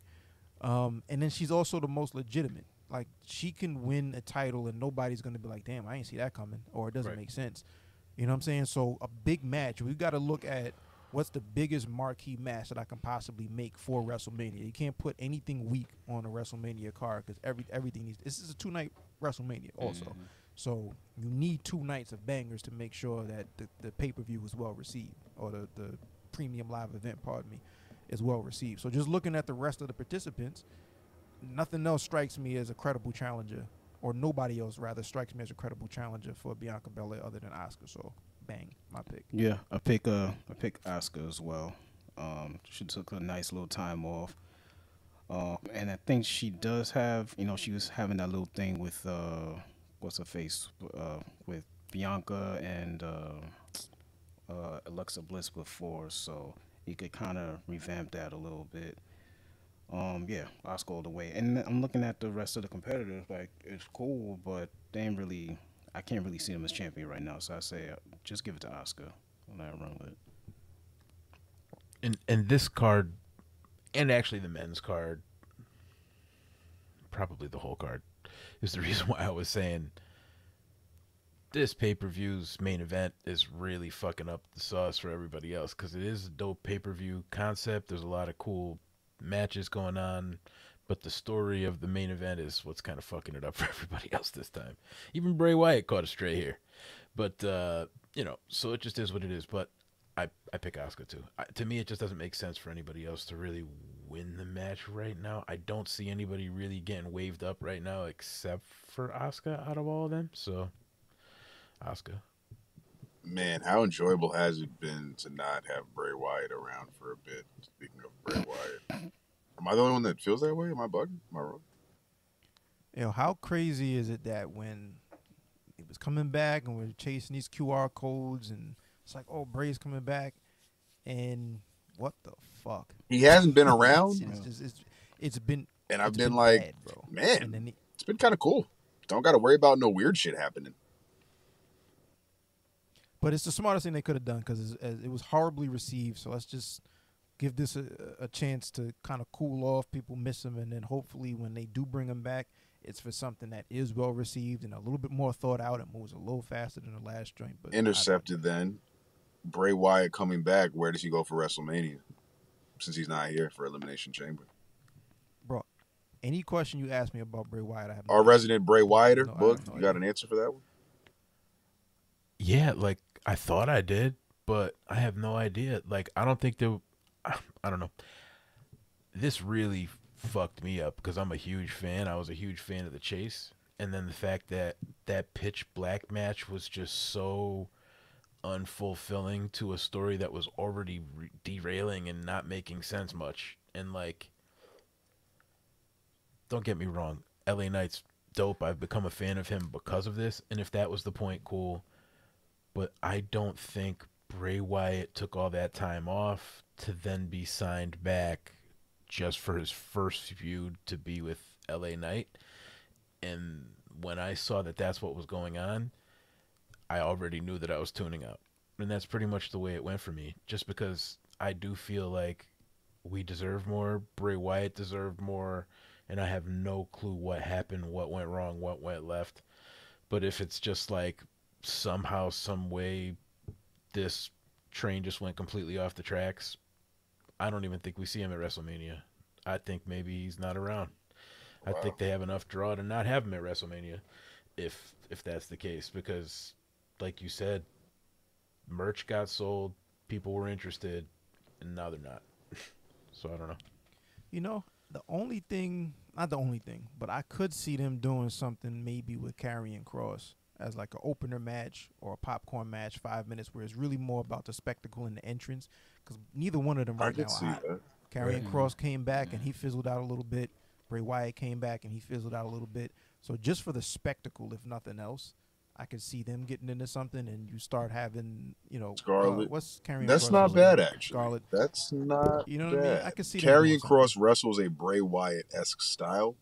Um, and then she's also the most legitimate. Like she can win a title, and nobody's gonna be like, "Damn, I ain't see that coming," or it doesn't Right. make sense. You know what I'm saying? So a big match, we've got to look at what's the biggest marquee match that I can possibly make for WrestleMania. You can't put anything weak on a WrestleMania card because every everything needs. This is a two night WrestleMania also, mm-hmm. so you need two nights of bangers to make sure that the, the pay per view is well received or the the premium live event, pardon me, is well received. So just looking at the rest of the participants, nothing else strikes me as a credible challenger, or nobody else rather strikes me as a credible challenger for Bianca Belair other than Asuka. So bang, my pick. Yeah, I pick uh I pick Asuka as well. Um, she took a nice little time off. Um, and I think she does have, you know, she was having that little thing with uh, what's her face, uh, with Bianca and uh, uh, Alexa Bliss before, so you could kind of revamp that a little bit. Um, yeah, Asuka all the way. And I'm looking at the rest of the competitors, like it's cool, but they ain't really. I can't really see them as champion right now, so I say uh, just give it to Asuka. Let her run with it. and and this card, and actually the men's card, probably the whole card, is the (laughs) reason why I was saying this pay per view's main event is really fucking up the sauce for everybody else because it is a dope pay per view concept. There's a lot of cool matches going on, but the story of the main event is what's kind of fucking it up (laughs) for everybody else this time. Even Bray Wyatt caught a stray here, but uh, you know, so it just is what it is. But I I pick Asuka too. I, to me, it just doesn't make sense for anybody else to really win the match right now. I don't see anybody really getting waved up right now except for Asuka out of all of them. So, Asuka. Man, how enjoyable has it been to not have Bray Wyatt around for a bit? Speaking of Bray Wyatt, am I the only one that feels that way? Am I bugging? Am I wrong? You know, how crazy is it that when it was coming back and we're chasing these QR codes and it's like, oh, Bray's coming back, and what the fuck? He hasn't been (laughs) around, It's, just, it's, it's been and I've it's been like, bad, bro. man, he, it's been kind of cool. Don't got to worry about no weird shit happening. But it's the smartest thing they could have done because it was horribly received. So let's just give this a, a chance to kind of cool off. People miss him, and then hopefully when they do bring him back, it's for something that is well received and a little bit more thought out. It moves a little faster than the last joint. But Intercepted then. Bray Wyatt coming back. Where does he go for WrestleMania? Since he's not here for Elimination Chamber. bro. Any question you ask me about Bray Wyatt, I have. no Our idea. resident Bray Wyatter, No, book. no you got an answer for that one? Yeah, like I thought I did, but I have no idea. Like I don't think there. (sighs) I don't know. This really fucked me up because I'm a huge fan. I was a huge fan of the chase, and then the fact that that pitch black match was just so unfulfilling to a story that was already re- derailing and not making sense much. And like, don't get me wrong, LA Knight's dope. I've become a fan of him because of this, and if that was the point, cool. But I don't think Bray Wyatt took all that time off to then be signed back just for his first feud to be with LA Knight. And when I saw that that's what was going on, I already knew that I was tuning out. And that's pretty much the way it went for me. Just because I do feel like we deserve more, Bray Wyatt deserved more, and I have no clue what happened, what went wrong, what went left. But if it's just like somehow, some way, this train just went completely off the tracks, I don't even think we see him at WrestleMania. I think maybe he's not around. I think they have enough draw to not have him at WrestleMania, if if that's the case. Because, like you said, merch got sold, people were interested, and now they're not. (laughs) so I don't know. You know, the only thing, not the only thing, but I could see them doing something maybe with Karrion Kross as like an opener match or a popcorn match, five minutes, where it's really more about the spectacle and the entrance. Because neither one of them right could now are see hot. that. Karrion Kross came back and he fizzled out a little bit. Bray Wyatt came back and he fizzled out a little bit. So just for the spectacle, if nothing else, I could see them getting into something, and you start having, you know, uh, Scarlett. what's Karrion That's Kross' not name? bad, actually. Scarlett. That's not You know what I mean? I could see them doing Karrion something. Kross wrestles a Bray Wyatt esque style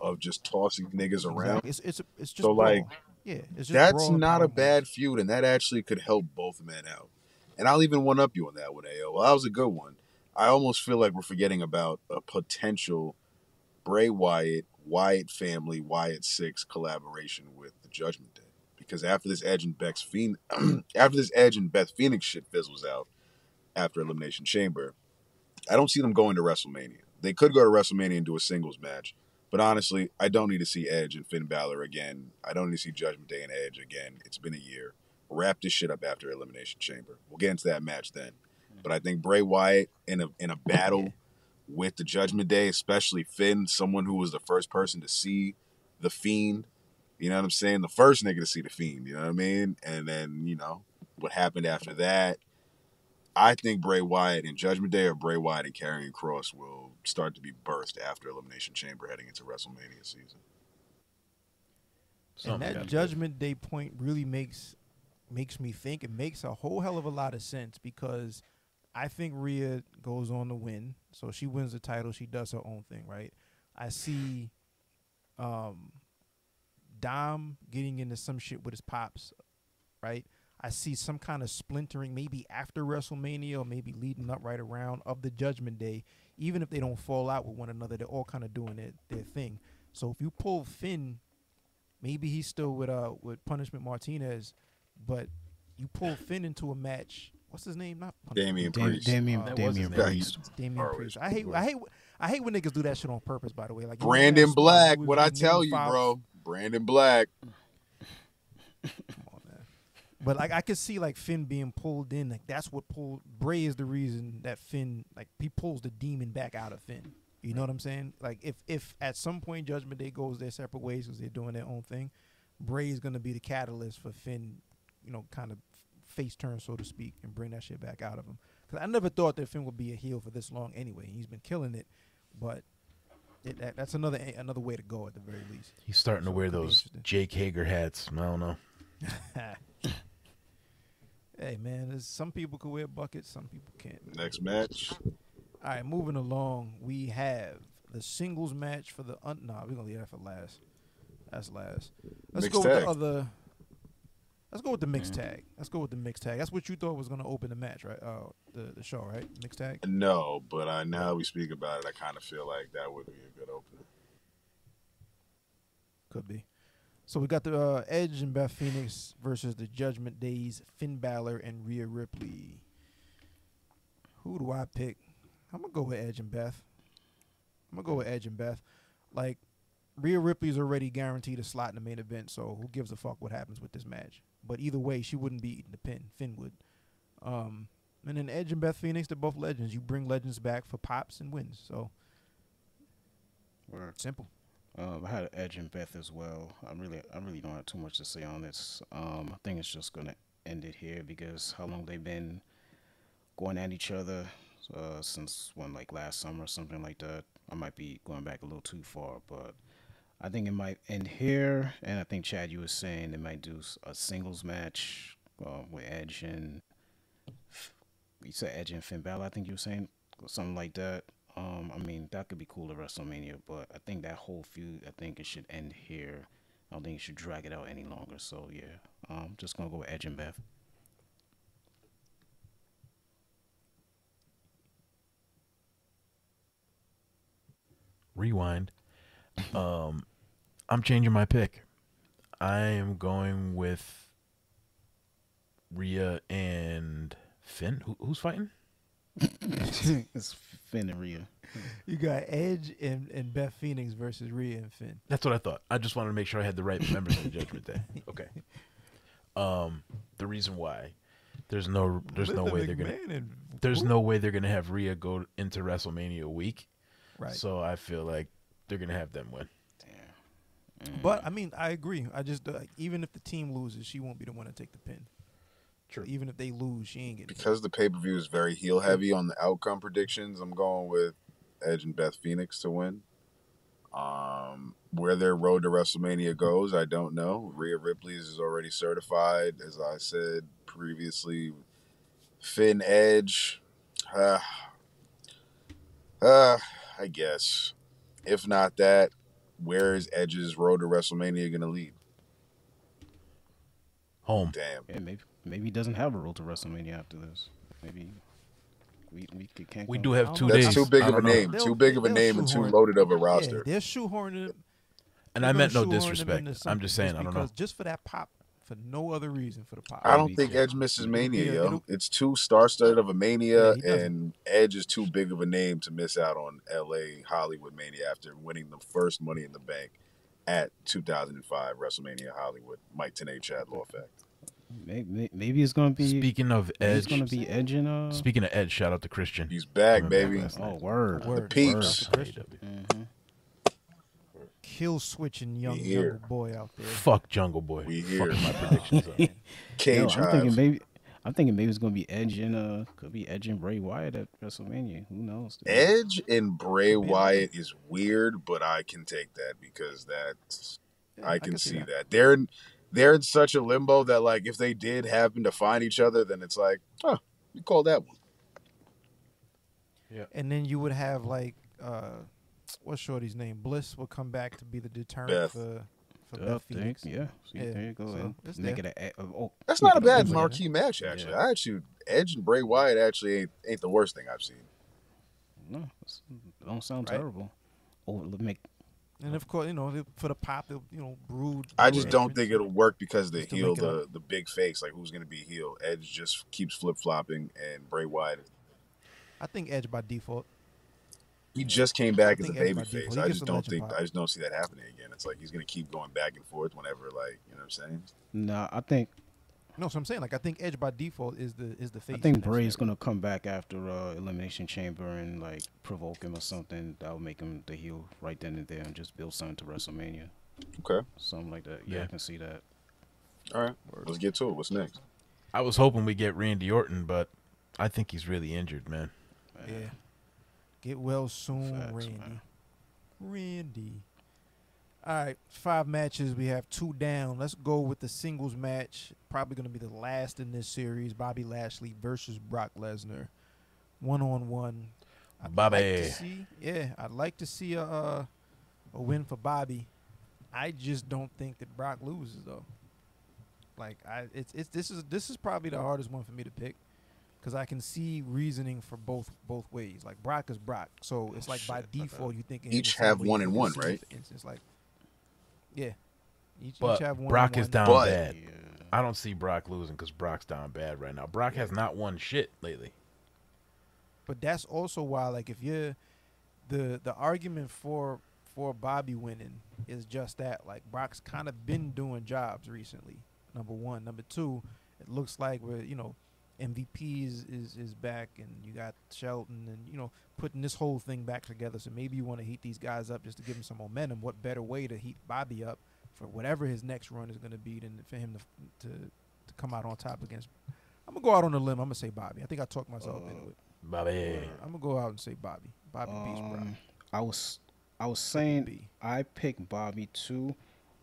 of just tossing niggas around. It's it's it's just So, like, brawl. Yeah, That's not a bad feud, and that actually could help both men out. And I'll even one up you on that one, AO. Well, that was a good one. I almost feel like we're forgetting about a potential Bray Wyatt, Wyatt family, Wyatt Six collaboration with the Judgment Day. Because after this Edge and Beck's Phoenix, (clears throat) after this Edge and Beth Phoenix shit fizzles out after Elimination Chamber, I don't see them going to WrestleMania. They could go to WrestleMania and do a singles match, but honestly, I don't need to see Edge and Finn Balor again. I don't need to see Judgment Day and Edge again. It's been a year. Wrap this shit up after Elimination Chamber. We'll get into that match then. But I think Bray Wyatt in a in a battle with the Judgment Day, especially Finn, someone who was the first person to see the Fiend. You know what I'm saying? The first nigga to see the Fiend. You know what I mean? And then you know what happened after that. I think Bray Wyatt and Judgment Day or Bray Wyatt and Karrion Kross will start to be birthed after Elimination Chamber heading into WrestleMania season. And that gotta Judgment Day point really makes makes me think. It makes a whole hell of a lot of sense because I think Rhea goes on to win. So she wins the title. She does her own thing, right? I see um, Dom getting into some shit with his pops, right? I see some kind of splintering, maybe after WrestleMania or maybe leading up right around of the Judgment Day. Even if they don't fall out with one another, they're all kind of doing their, their thing. So if you pull Finn maybe he's still with uh with Punishment Martinez, but you pull Finn into a match. What's his name? Not Punishment. Damian Priest. Damian, Uh, That was his Damian. Priest. Damian Priest. I hate I hate I hate when niggas do that shit on purpose. By the way, like Brandon Black, what I tell you, Fox- bro. Brandon Black. Come on, man. But like I could see like Finn being pulled in. Like that's what pulled Bray is the reason that Finn like he pulls the demon back out of Finn. You know what I'm saying? Like if if at some point Judgment Day goes their separate ways because they're doing their own thing, Bray is gonna be the catalyst for Finn, you know, kind of face turn so to speak, and bring that shit back out of him. Because I never thought that Finn would be a heel for this long anyway. He's been killing it, but it, that, that's another eh, another way to go at the very least. He's starting to So it wear those. Jake Hager hats. I don't know. (laughs) hey man, there's, some people can wear buckets, some people can't. man. Next match. All right, moving along, we have the singles match for the un- nah. We're gonna leave that for last. That's last. Let's Mixed go with the other. Let's go with the mixed tag. Let's go with the mixed tag. That's what you thought was gonna open the match, right? Uh, the the show, right? Mixed tag. No, but I now we speak about it, I kind of feel like that would be a good opener. Could be. So we got the uh, Edge and Beth Phoenix versus the Judgment Days, Finn Balor and Rhea Ripley. Who do I pick? I'm gonna go with Edge and Beth. I'm gonna go with Edge and Beth. Like Rhea Ripley's already guaranteed a slot in the main event, so who gives a fuck what happens with this match? But either way, she wouldn't be eating the pin. Finn would. Um, and then Edge and Beth Phoenix, they're both legends. You bring legends back for pops and wins. So Word. simple. Um, I had an Edge and Beth as well. I really, I really don't have too much to say on this. Um, I think it's just gonna end it here because how long they've been going at each other. uh, since when like last summer or something like that. I might be going back a little too far, but I think it might end here. And I think Chad, you were saying they might do a singles match uh, with Edge and you said Edge and Finn Balor. I think you were saying something like that. Um, I mean that could be cool at WrestleMania, but I think that whole feud, I think it should end here. I don't think you should drag it out any longer. So yeah, um, just gonna go with Edge and Beth. Rewind. Um, I'm changing my pick. I am going with Rhea and Finn. Who, who's fighting? It's Finn and Rhea. You got Edge and, and Beth Phoenix versus Rhea and Finn. That's what I thought. I just wanted to make sure I had the right members of the Judgment Day. (laughs) Okay. Um, the reason why there's no there's no Linda way they're gonna and there's no way they're gonna have Rhea go into WrestleMania week. right. So I feel like they're gonna have them win. But I mean, I agree. I just uh, even if the team loses, she won't be the one to take the pin. True. Even if they lose, she ain't getting. Because the pay per view is very heel heavy on the outcome predictions, I'm going with Edge and Beth Phoenix to win. Um, where their road to WrestleMania goes, I don't know. Rhea Ripley's is already certified, as I said previously. Finn Edge, uh, uh, I guess. If not that, where is Edge's road to WrestleMania going to lead? Home. Damn. Yeah, maybe maybe he doesn't have a road to WrestleMania after this. Maybe we we can't. We do have two know. days. That's too big of a name. Too big of a name and too loaded of a Yeah, roster. they're shoehorning it. And they're I meant no disrespect. I'm just saying, I don't know. because- Just for that pop, for no other reason, for the pop. I don't think yeah. Edge misses Mania, Yeah, yo. It's too star-studded of a Mania, Yeah, and Edge is too big of a name to miss out on LA Hollywood Mania after winning the first Money in the Bank at 2005 WrestleMania Hollywood. Mike Tenay, Chad Lawfact. Maybe, maybe it's gonna be. Speaking of maybe Edge, it's gonna be Edge and uh. speaking of Edge, shout out to Christian. He's back, baby. last oh night. word. Word. peeps. Word. Christian. AEW. Kill switching young jungle boy out there. Fuck Jungle Boy. We Fucking here. my predictions up. (laughs) Yo, I'm thinking maybe. I'm thinking maybe it's gonna be Edge and uh could be Edge and Bray Wyatt at WrestleMania. Who knows? dude? Edge and Bray Wyatt is weird, but I can take that because that's Yeah, I can see that. that. They're in, they're in such a limbo that like if they did happen to find each other, then it's like, oh, you call that one. Yeah. And then you would have like uh what's Shorty's name? Bliss will come back to be the deterrent Beth. for for Beth Phoenix. yeah. See, Yeah, there you go. so and it's make there. it a, a- oh, That's not a bad open. marquee match, actually. Yeah. I actually Edge and Bray Wyatt actually ain't, ain't the worst thing I've seen. No, it don't sound Right. terrible. Oh, let make And of course, you know, they- for the pop, they'll you know brood. I just don't think it'll work because the Just to heel, the the big face, like who's gonna be heel? Edge just keeps flip flopping, and Bray Wyatt, I think Edge by default. he just came back as a baby face. I just don't think pop. I just don't see that happening again. It's like he's gonna keep going back and forth whenever, like you know what I'm saying. Nah, I think No, so I'm saying like I think Edge by default is the is the face. I think that Bray's gonna come back after uh, Elimination Chamber and like provoke him or something that will make him the heel right then and there and just build something to WrestleMania, Okay, something like that. Yeah, Yeah. I can see that. all right, let's get to it. What's next? I was hoping we get Randy Orton, but I think he's really injured, man. Yeah. Get well soon, Facts, Randy. man. Randy. All right, five matches. We have two down. Let's go with the singles match. Probably going to be the last in this series. Bobby Lashley versus Brock Lesnar, one on one. I'd Bobby. Like to see, yeah, I'd like to see a uh, a win for Bobby. I just don't think that Brock loses though. Like I, it's it's this is this is probably the hardest one for me to pick because I can see reasoning for both both ways. Like Brock is Brock, so it's like by Shit, my default you think Each have one and one, right? It's like yeah, each, But each have one. Brock is one. down But- bad. I don't see Brock losing because Brock's down bad right now. Brock has not won shit lately. But that's also why, like, if you're the the argument for for Bobby winning is just that. Like, Brock's kind of been doing jobs recently. Number one, number two, it looks like we're you know MVP is, is is back, and you got Shelton, and you know putting this whole thing back together. So maybe you want to heat these guys up just to give them some momentum. What better way to heat Bobby up for whatever his next run is going to be than for him to to to come out on top against. I'm gonna go out on a limb. I'm gonna say Bobby. I think I talked myself into it. Bobby. I'm gonna go out and say Bobby. Bobby beats Brock. Um, I was I was saying I picked Bobby too,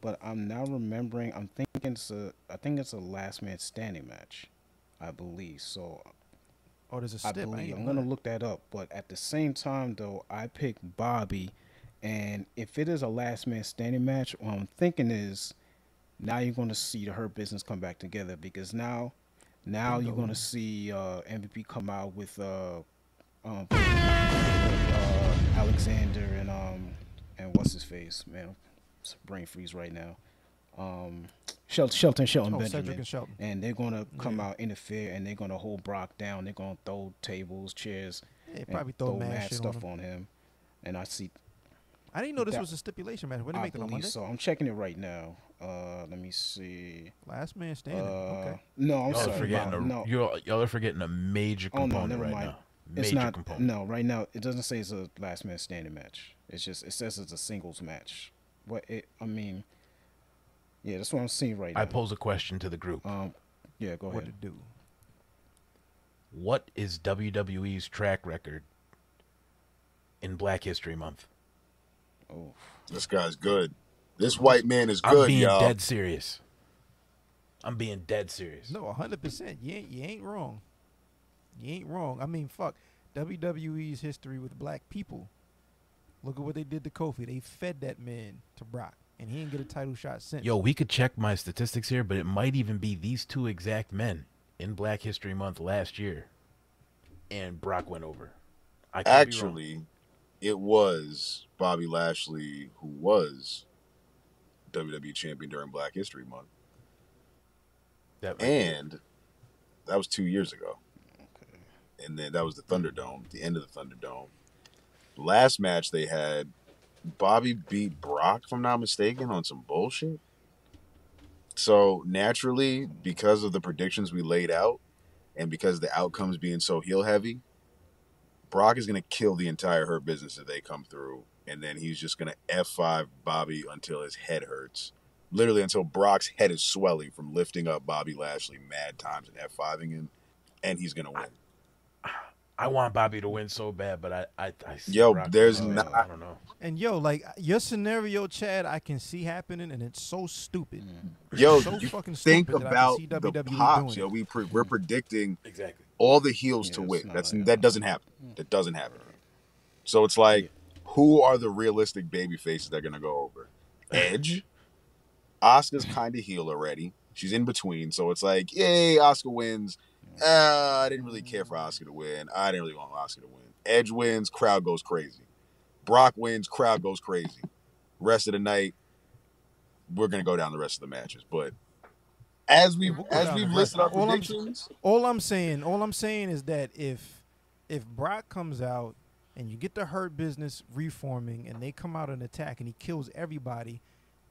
but I'm now remembering. I'm thinking it's a I think it's a last man standing match, I believe. So Oh, there's a I stip. I believe ain't I'm gonna look that up. But at the same time though, I picked Bobby, and if it is a last man standing match, what I'm thinking is now you're gonna see the Hurt Business come back together because now now you're gonna see uh, MVP come out with uh, um, uh, Alexander and um and what's his face man, it's brain freeze right now. Um, Shel- Shelton Shelton Oh, Cedric Benjamin, and Shelton. and they're gonna come out interfere and they're gonna hold Brock down. They're gonna throw tables, chairs, Yeah, and probably throw mad shit on stuff him. on him. And I see, I didn't know this that- was a stipulation match. When they I make it on Monday? so. I'm checking it right now. Uh, let me see. Last man Uh, standing. okay. no, I'm Y'all are sorry. forgetting no, a, no. You're, y'all are forgetting a major Oh no, component never right mind. now. Major It's not. component. No, right now it doesn't say it's a last man standing match. It's just it says it's a singles match. What it? I mean, yeah, that's what I'm seeing right I now. I pose a question to the group. Um, yeah, go What ahead. to do? What is WWE's track record in Black History Month? Oh, This guy's good. This white man is good, I'm being y'all. dead serious. I'm being dead serious. No, hundred percent. You ain't you ain't wrong. You ain't wrong. I mean, fuck. WWE's history with black people. Look at what they did to Kofi. They fed that man to Brock, and he didn't get a title shot since. Yo, we could check my statistics here, but it might even be these two exact men in Black History Month last year, and Brock went over. I could be wrong. Actually, it was Bobby Lashley who was WWE champion during Black History Month. That might be. And that was two years ago. And then that was the Thunderdome, the end of the Thunderdome. Last match they had, Bobby beat Brock, if I'm not mistaken, on some bullshit. So naturally, because of the predictions we laid out, and because the outcomes being so heel heavy, Brock is gonna kill the entire Hurt business if they come through, and then he's just gonna F5 Bobby until his head hurts literally until Brock's head is swelling from lifting up Bobby Lashley mad times and F5ing him, and he's gonna win. I want Bobby to win so bad, but I, I, I see Yo, Brock there's winning. not- I don't know. And yo, like your scenario, Chad, I can see happening, and it's so stupid. Yo, so you fucking think stupid that I can about see the WWE pops, doing yo. We pre- we're mm-hmm. predicting Exactly. all the heels Yeah, to win. That's like- that doesn't happen. That doesn't happen. So it's like, who are the realistic baby faces that are gonna go over? Edge, (laughs) Asuka's kind of heel already. She's in between, so it's like, yay, Asuka wins. Uh, I didn't really care for Asuka to win. I didn't really want Asuka to win. Edge wins, crowd goes crazy. Brock wins, crowd goes crazy. Rest of the night, we're gonna go down the rest of the matches. But as we've as we've listed our rest. All I'm- predictions, All I'm saying, all I'm saying is that if if Brock comes out and you get the hurt business reforming and they come out and attack and he kills everybody,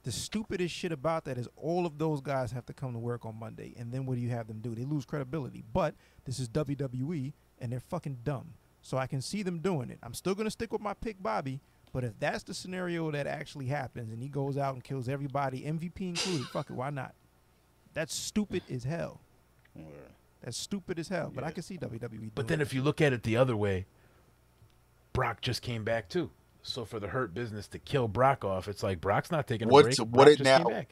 the stupidest shit about that is all of those guys have to come to work on Monday. And then what do you have them do? They lose credibility. But this is WWE and they're fucking dumb. So I can see them doing it. I'm still gonna stick with my pick Bobby. But if that's the scenario that actually happens and he goes out and kills everybody, MVP included, (coughs) fuck it, why not? That's stupid as hell. That's stupid as hell. But I can see WWE. Doing But then it. if you look at it the other way, Brock just came back too. So for the hurt business to kill Brock off, it's like Brock's not taking a What's- break. what Brock it just now- came back.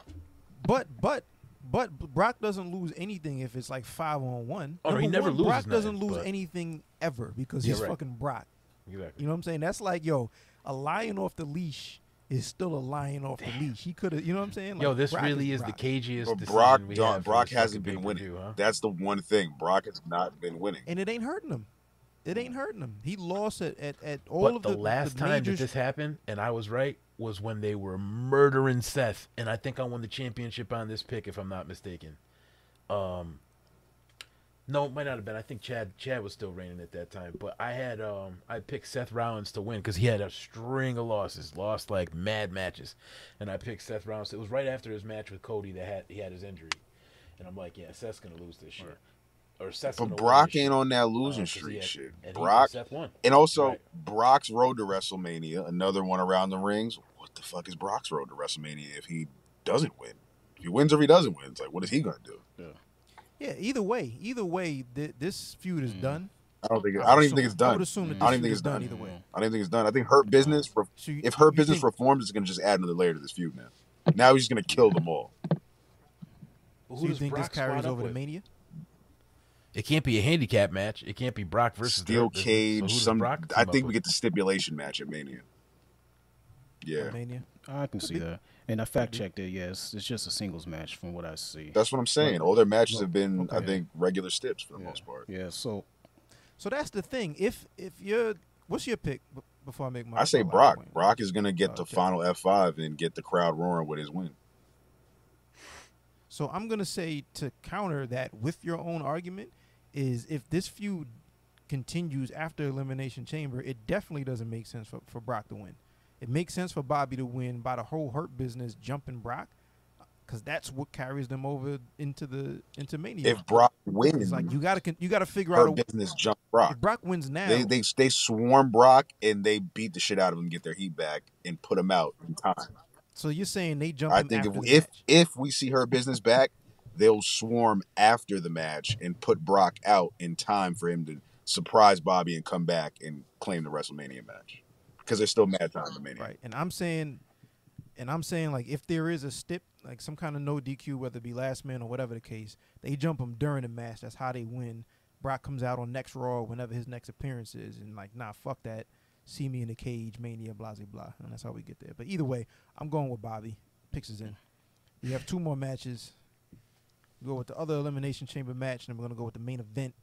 but but but Brock doesn't lose anything if it's like five on one. Oh, no, he never one, loses Brock doesn't nothing, lose but- anything ever because Yeah, he's right. fucking Brock. Exactly. You know what I'm saying? That's like yo, a lion off the leash is still a lion off the leash. He could have. You know what I'm saying? Yo, this Brock really is, Brock. the cagiest but decision Brock we don't- have Brock hasn't been winning. pay-per-view, huh? That's the one thing. Brock has not been winning. and it ain't hurting him. It ain't hurting him. He lost at at, at all But of the, the last the time major that this happened, and I was right, was when they were murdering Seth, and I think I won the championship on this pick, if I'm not mistaken. Um, no, it might not have been. I think Chad Chad was still reigning at that time, but I had um I picked Seth Rollins to win because he had a string of losses, lost like mad matches, and I picked Seth Rollins. It was right after his match with Cody that had he had his injury, and I'm like, yeah, Seth's gonna lose this shit, or Seth's But Brock ain't shit. on that Uh, losing 'cause he streak had- shit. and Brock Seth won. and also Right. Brock's road to WrestleMania, another one around the rings. What the fuck is Brock's road to WrestleMania if he doesn't win? If he wins or if he doesn't win, it's like what is he gonna do? Yeah, either way, either way, th- this feud Mm. is done. I don't think. It, I I don't would even think assume- it's I done. would assume that I don't even think it's done done. either way. I don't think it's done. I think Hurt Business. re- So you- if Hurt you Business think- reforms, it's gonna just add another layer to this feud now. Now he's gonna kill them all. Who So you does think this Brock squad carries up over to? Mania? It can't be a handicap match. It can't be Brock versus Steel Hurt Business. So cage. some. Brock I think we with? get the stipulation match at Mania. Yeah, Mania. I can see that. And I fact checked it. Yes, it's just a singles match from what I see. that's what I'm saying. All their matches have oh, been, I think, regular steps for the yeah. most part. Yeah. So So that's the thing. If if you're, what's your pick before I make my? I say Brock. point? Brock is gonna get the Okay. final F5 and get the crowd roaring with his win. So I'm gonna say to counter that with your own argument is if this feud continues after Elimination Chamber, it definitely doesn't make sense for, for Brock to win. It makes sense for Bobby to win by the whole Hurt business jumping Brock, because that's what carries them over into the into Mania. If Brock it's wins, like you gotta you gotta figure out a, Business jump Brock. if Brock wins now. They they they swarm Brock and they beat the shit out of him, get their heat back, and put him out in time. so you're saying they jump I think if if if we see hurt business back, they'll swarm after the match and put Brock out in time for him to surprise Bobby and come back and claim the WrestleMania match because there's still mad time to Mania. Right. And I'm saying and I'm saying like if there is a stip, like some kind of no DQ, whether it be last man or whatever the case, they jump him during the match. That's how they win. Brock comes out on next Raw whenever his next appearance is, and like, nah, fuck that. See me in the cage, mania, blah blah blah, and that's how we get there. But either way, I'm going with Bobby. Picks is in. We have two more matches. Go with the other elimination chamber match, and then we're gonna go with the main event.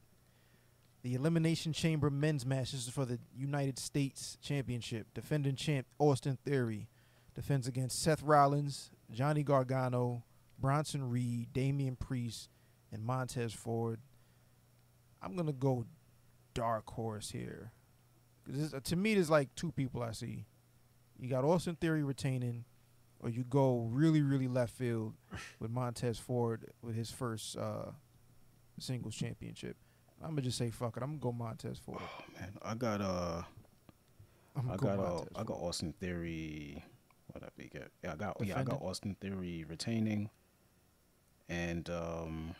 The elimination chamber men's match. This is for the United States Championship. Defending champ Austin Theory defends against Seth Rollins, Johnny Gargano, Bronson Reed, Damian Priest, and Montez Ford. I'm gonna go dark horse here. this- to me, there's like two people I see. You got Austin Theory retaining, or you go really, really left field with Montez Ford with his first uh, singles championship. I'm gonna just say fuck it. I'm gonna go Montez Ford. Oh man, I got uh, I'm I gonna got go uh, I got Austin Theory. What I think? Yeah, I got yeah, I got Austin Theory retaining, and um,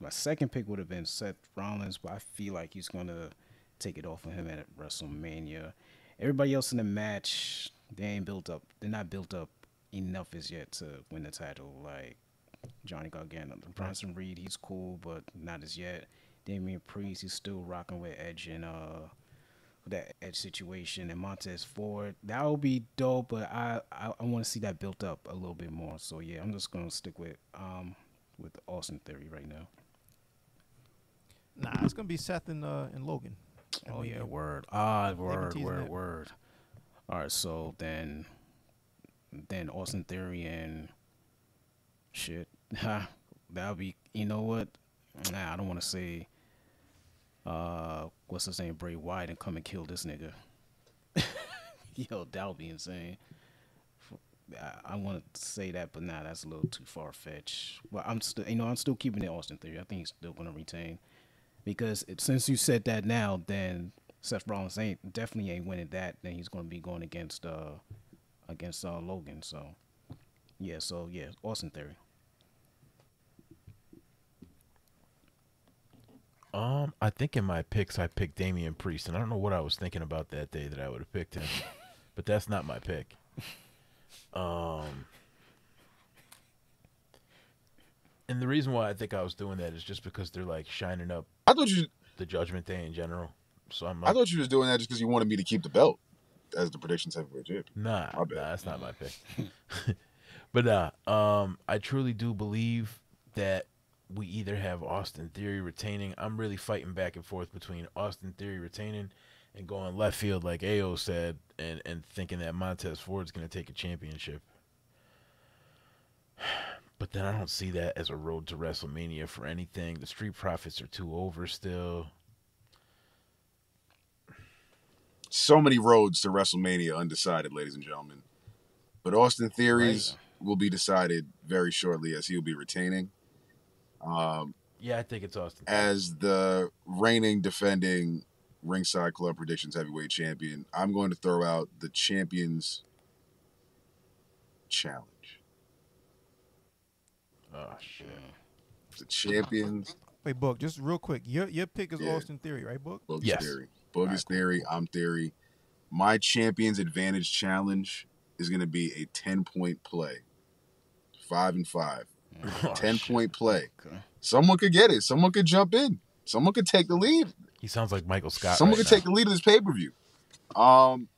my second pick would have been Seth Rollins, but I feel like he's gonna take it off of him at WrestleMania. Everybody else in the match, they ain't built up. They're not built up enough as yet to win the title. Like Johnny Gargano, Bronson Reed, he's cool, but not as yet. Damian Priest, he's still rocking with Edge and uh that edge situation and Montez Ford. That would be dope, but I I, I want to see that built up a little bit more. So yeah, I'm just gonna stick with um with the Austin Theory right now. Nah, it's gonna be Seth and uh, and Logan. Oh yeah, word. Ah, word, word, word. All right, so then then Austin Theory and shit. (laughs) That'll be you know what? Nah, I don't want to say uh what's his name, Bray Wyatt and come and kill this nigga. (laughs) Yo, that would be insane. I want to say that, but nah, that's a little too far fetched. But I'm still, you know, I'm still keeping it Austin Theory. I think he's still gonna retain because it, since you said that now, then Seth Rollins ain't definitely ain't winning that. Then he's gonna be going against uh against uh Logan. So yeah, so yeah, Austin Theory. Um, I think in my picks I picked Damian Priest, and I don't know what I was thinking about that day that I would have picked him, (laughs) but that's not my pick. Um, and the reason why I think I was doing that is just because they're like shining up I thought you the Judgment Day in general. So I'm I thought you was doing that just because you wanted me to keep the belt as the predictions heavyweight champion. Nah, My nah, bad. that's not my pick. (laughs) but nah, um, I truly do believe that we either have Austin Theory retaining. I'm really fighting back and forth between Austin Theory retaining and going left field, like Ao said, and and thinking that Montez Ford's going to take a championship. (sighs) But then I don't see that as a road to WrestleMania for anything. The Street Profits are too over still. So many roads to WrestleMania undecided, ladies and gentlemen. But Austin Theories will be decided very shortly as he'll be retaining. Um, Yeah, I think it's Austin. As the reigning defending ringside club predictions heavyweight champion, I'm going to throw out the champions challenge. Oh shit. The champions Wait, book. Just real quick. Your your pick is Yeah. Austin Theory, right, book? Bogus Yes. theory. Bogus Alright, cool, theory. I'm theory. My champion's advantage challenge is going to be a 10 point play. Five and five. Oh, 10 shit. point play. Okay. Someone could get it. Someone could jump in. Someone could take the lead. He sounds like Michael Scott. Someone right could take the lead of this pay per view. Um,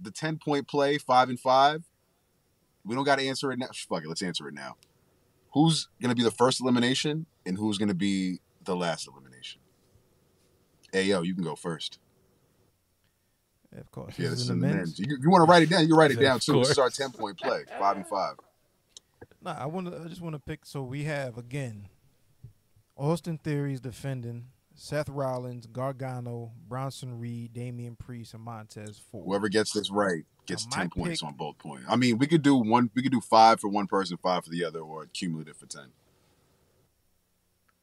the 10 point play, five and five. We don't got to answer it now. Fuck it. Let's answer it now. Who's going to be the first elimination and who's going to be the last elimination? Hey, yo, you can go first. Of course. Yeah, this this is is in in the the men's. men's. You, you want to write it down? You write it down too. This is our ten point play, five and five. Nah, I want. I just want to pick. So we have again, Austin Theory's defending Seth Rollins, Gargano, Bronson Reed, Damian Priest, and Montez Ford. Whoever gets this right gets Now, ten points pick- on both points. I mean, we could do one. We could do five for one person, five for the other, or cumulative for ten.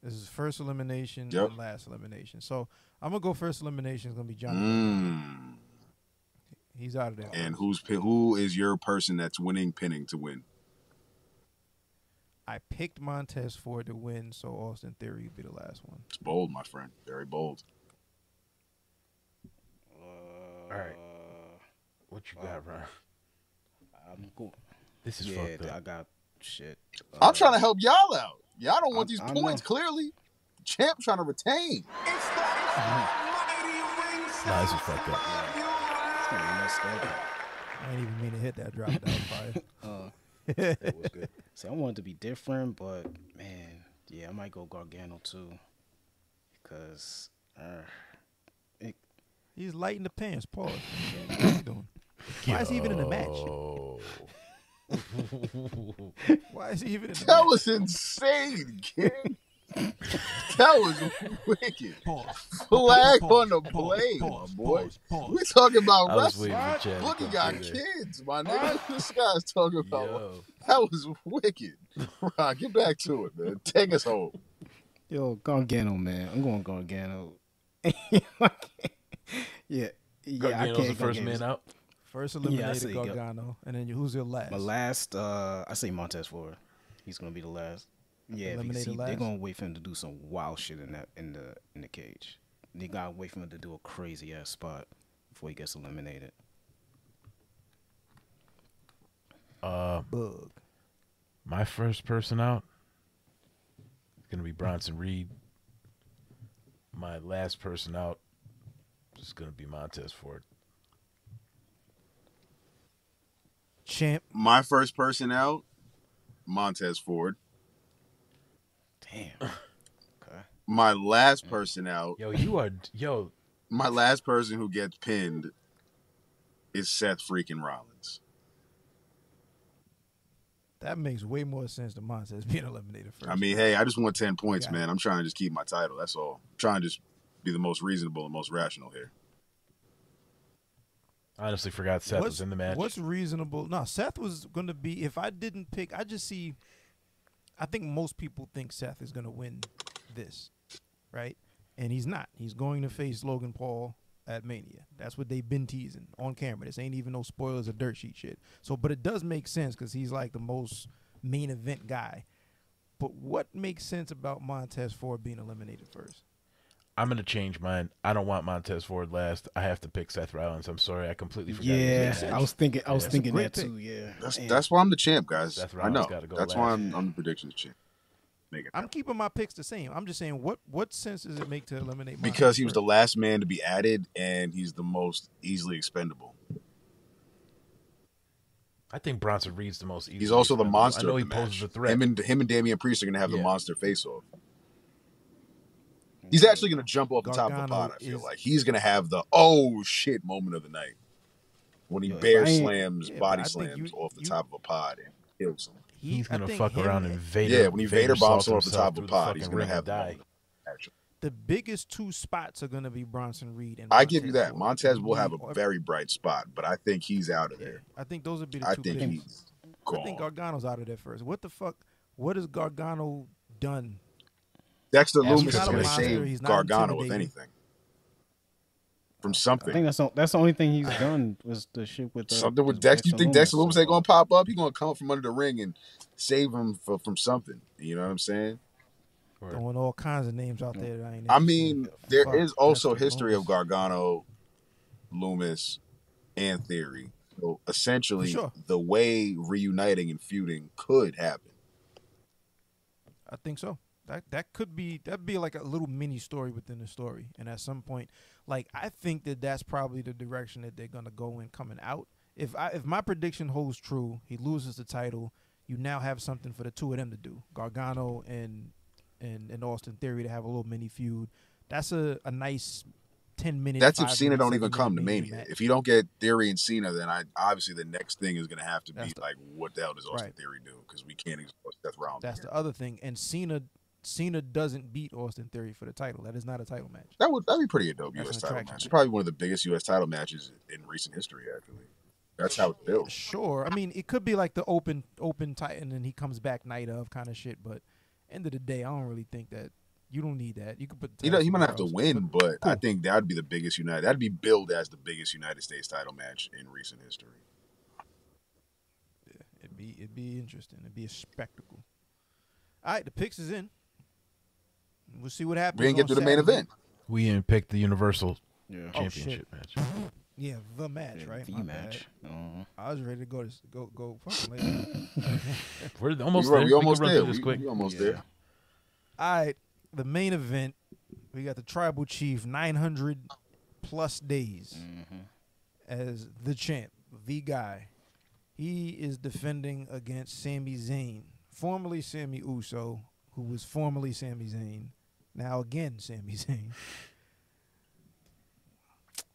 This is first elimination Yep. and last elimination. So I'm gonna go first elimination is gonna be Johnny. Mm. He's out of there. And who's who is your person that's winning pinning to win? I picked Montez Ford to win, so Austin Theory would be the last one. It's bold, my friend. Very bold. Uh, All right. What you got, bro? I'm go- This is yeah, fucked I got shit. I'm Uh, trying to help y'all out. Y'all don't want I- these I points. know. Clearly, champ trying to retain. (laughs) Nah, this is fucked up. It's up. I didn't even mean to hit that drop. down was (laughs) fire. Uh, (laughs) That was good. see, I wanted to be different, but man, yeah, I might go Gargano too, because uh, He's lighting the pants. Pause. (laughs) What's he doing? Why is he even in the match? Why is he even in the That match? was insane, kid. (laughs) that was wicked. Pause. Flag Pause, on the pause, play, my boy. pause, pause. We talking about wrestling. waiting for Chad to Boogie got through there. kids, my nigga. (laughs) This guy's talking about Yo. that was wicked. Ron, get back to it, man. Take us home. yo, Gargano, man, I'm going Gargano. (laughs) yeah, yeah, I Gargano's can't the first Gargano's- man out. First Yeah, I eliminated see. Go- Gargano, and then who's your last? My last, uh, I say Montez Ford. He's gonna be the last. Yeah, because Eliminated he, they're gonna wait for him to do some wild shit in that in the in the cage. They gotta wait for him to do a crazy ass spot before he gets eliminated. Uh, Bug. my first person out is gonna be Bronson Reed. My last person out is gonna be Montez Ford. Champ. My first person out, Montez Ford. Damn. (laughs) Okay. My last mm. person out, Yo, you are yo. my last person who gets pinned is Seth freaking Rollins. That makes way more sense than Montez being eliminated first. I mean, hey, I just want 10 points, man. I'm trying to just keep my title. That's all. I'm trying to just be the most reasonable and most rational here. I honestly forgot Seth what's, was in the match. What's reasonable? No, Seth was going to be. If I didn't pick, I just see. I think most people think Seth is going to win this, right? And he's not. He's going to face Logan Paul at Mania. That's what they've been teasing on camera. This ain't even no spoilers or dirt sheet shit. So, but it does make sense because he's like the most main event guy. But what makes sense about Montez Ford being eliminated first? I'm gonna change mine. I don't want Montez Ford last. I have to pick Seth Rollins. I'm sorry, I completely forgot. he was in Yeah, I was thinking. I was Yeah. thinking that pick. too. Yeah. That's Damn. that's why I'm the champ, guys. Seth I know. gotta go That's why. I'm, I'm the predictions champ. Make it I'm keeping my picks the same. I'm just saying, what what sense does it make to eliminate? Montez because he was first? the last man to be added, and he's the most easily expendable. I think Bronson Reed's the most. He's easily also the monster. I know of he the poses match. a threat. Him and him and Damian Priest are gonna have the monster face off. He's actually gonna jump off the top of the Gargano pod. I feel is- like he's gonna have the oh shit moment of the night when he Yo, bear slams, Yeah, body slams you- off the you- top of a pod and kills him. He's gonna fuck around and- and Vader. Yeah, when he Vader bombs off the top of through the the pod, he's gonna have the die. moment. Actually, the biggest two spots are going to be Bronson Reed and I give you that. Montez will have a very bright spot, but I think he's out of Yeah, there. I think those would be the I two think picks. he's I think. Gargano's out of there first. What the fuck? What has Gargano done? Dexter He's Lumis not is going to monster, save he's Gargano, if intimidating. anything, from something. I think that's the- that's the only thing he's done was the shit with uh, Something with his Dex. You Dexter think Dexter Lumis so ain't gonna pop up? He gonna come from under the ring and save him for, from something. You know what I'm saying? Word. Throwing all kinds of names out there that I ain't. I mean, seen. there Fuck, is also Dexter history of Gargano, Lumis, and Theory. So essentially, sure. the way reuniting and feuding could happen. I think so. That that could be that'd be like a little mini story within the story. And at some point, like I think that that's probably the direction that they're gonna go in coming out. If I if my prediction holds true, he loses the title. You now have something for the two of them to do, Gargano and and and Austin Theory to have a little mini feud. That's a, a nice ten minute. That's if Cena don't even come to Mania. match. If you don't get Theory and Cena, then I obviously the next thing is going to have to be the- like, what the hell does Austin Right. Theory do? Because we can't exhaust Seth Rollins. That's here. the other thing. And Cena Cena doesn't beat Austin Theory for the title. That is not a title match. That would that'd be pretty a dope That's U.S. title match. It's probably one of the biggest U.S. title matches in recent history. Actually, that's how it's built. Sure. I mean, it could be like the open open Titan and he comes back night of kind of shit, but end of the day, I don't really think that you don't need that. You could put the You know, he might have to win, but I cool. think that'd be the biggest United. That'd be billed as the biggest United States title match in recent history. Yeah, it'd be it'd be interesting. It'd be a spectacle. All right, the picks is in. We'll see what happens. We didn't get to the main event. We didn't pick the Universal Yeah. Oh. Championship match. Yeah, the match, right? The My match. bad. Uh, I was ready to go to s- go go. (laughs) We're almost we, there. we We almost can run there. this We, quick. we almost Yeah. there. All right, the main event. We got the tribal chief, nine hundred plus days mhm. as the champ, the guy. He is defending against Sami Zayn, formerly Sami Uso, who was formerly Sami Zayn, now again Sami Zayn.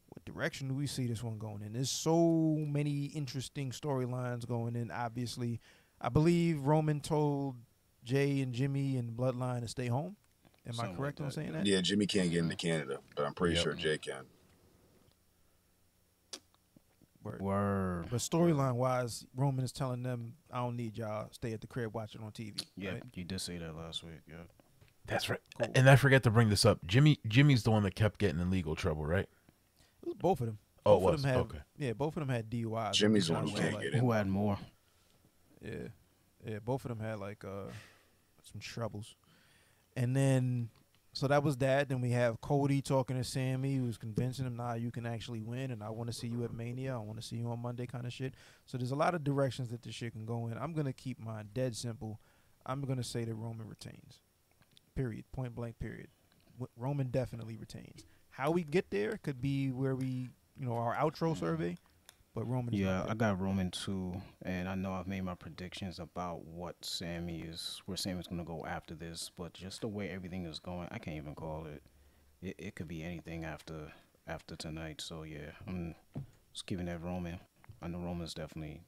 What direction do we see this one going in? There's so many interesting storylines going in. Obviously, I believe Roman told Jay and Jimmy and Bloodline to stay home. Am Something I like correct on saying that? Yeah, Jimmy can't get into Canada, but I'm pretty Yep. sure Jay can. Word. Word. But storyline wise, Roman is telling them, "I don't need y'all. Stay at the crib watching on TV." Yeah, right? you did say that last week. Yeah. That's right. Cool. And I forget to bring this up. Jimmy Jimmy's the one that kept getting in legal trouble, right? It was both of them. Oh, both it of them was? had, Okay. Yeah, both of them had DUIs. Jimmy's the one who can't like- get in. Who had more? Yeah, yeah. Both of them had like uh some troubles, and then so that was that. Then we have Cody talking to Sami, who's convincing him, "Nah, you can actually win, and I want to see you at Mania. I want to see you on Monday," kind of shit. So there's a lot of directions that this shit can go in. I'm gonna keep mine dead simple. I'm gonna say that Roman retains. Period. Point blank. Period. Roman definitely retains. How we get there could be where we, you know, our outro survey. But Roman. Yeah, I got Roman too, and I know I've made my predictions about what Sami is, where Sami's gonna go after this. But just the way everything is going, I can't even call it. It, it could be anything after after tonight. So yeah, I'm just giving that Roman. I know Roman's definitely,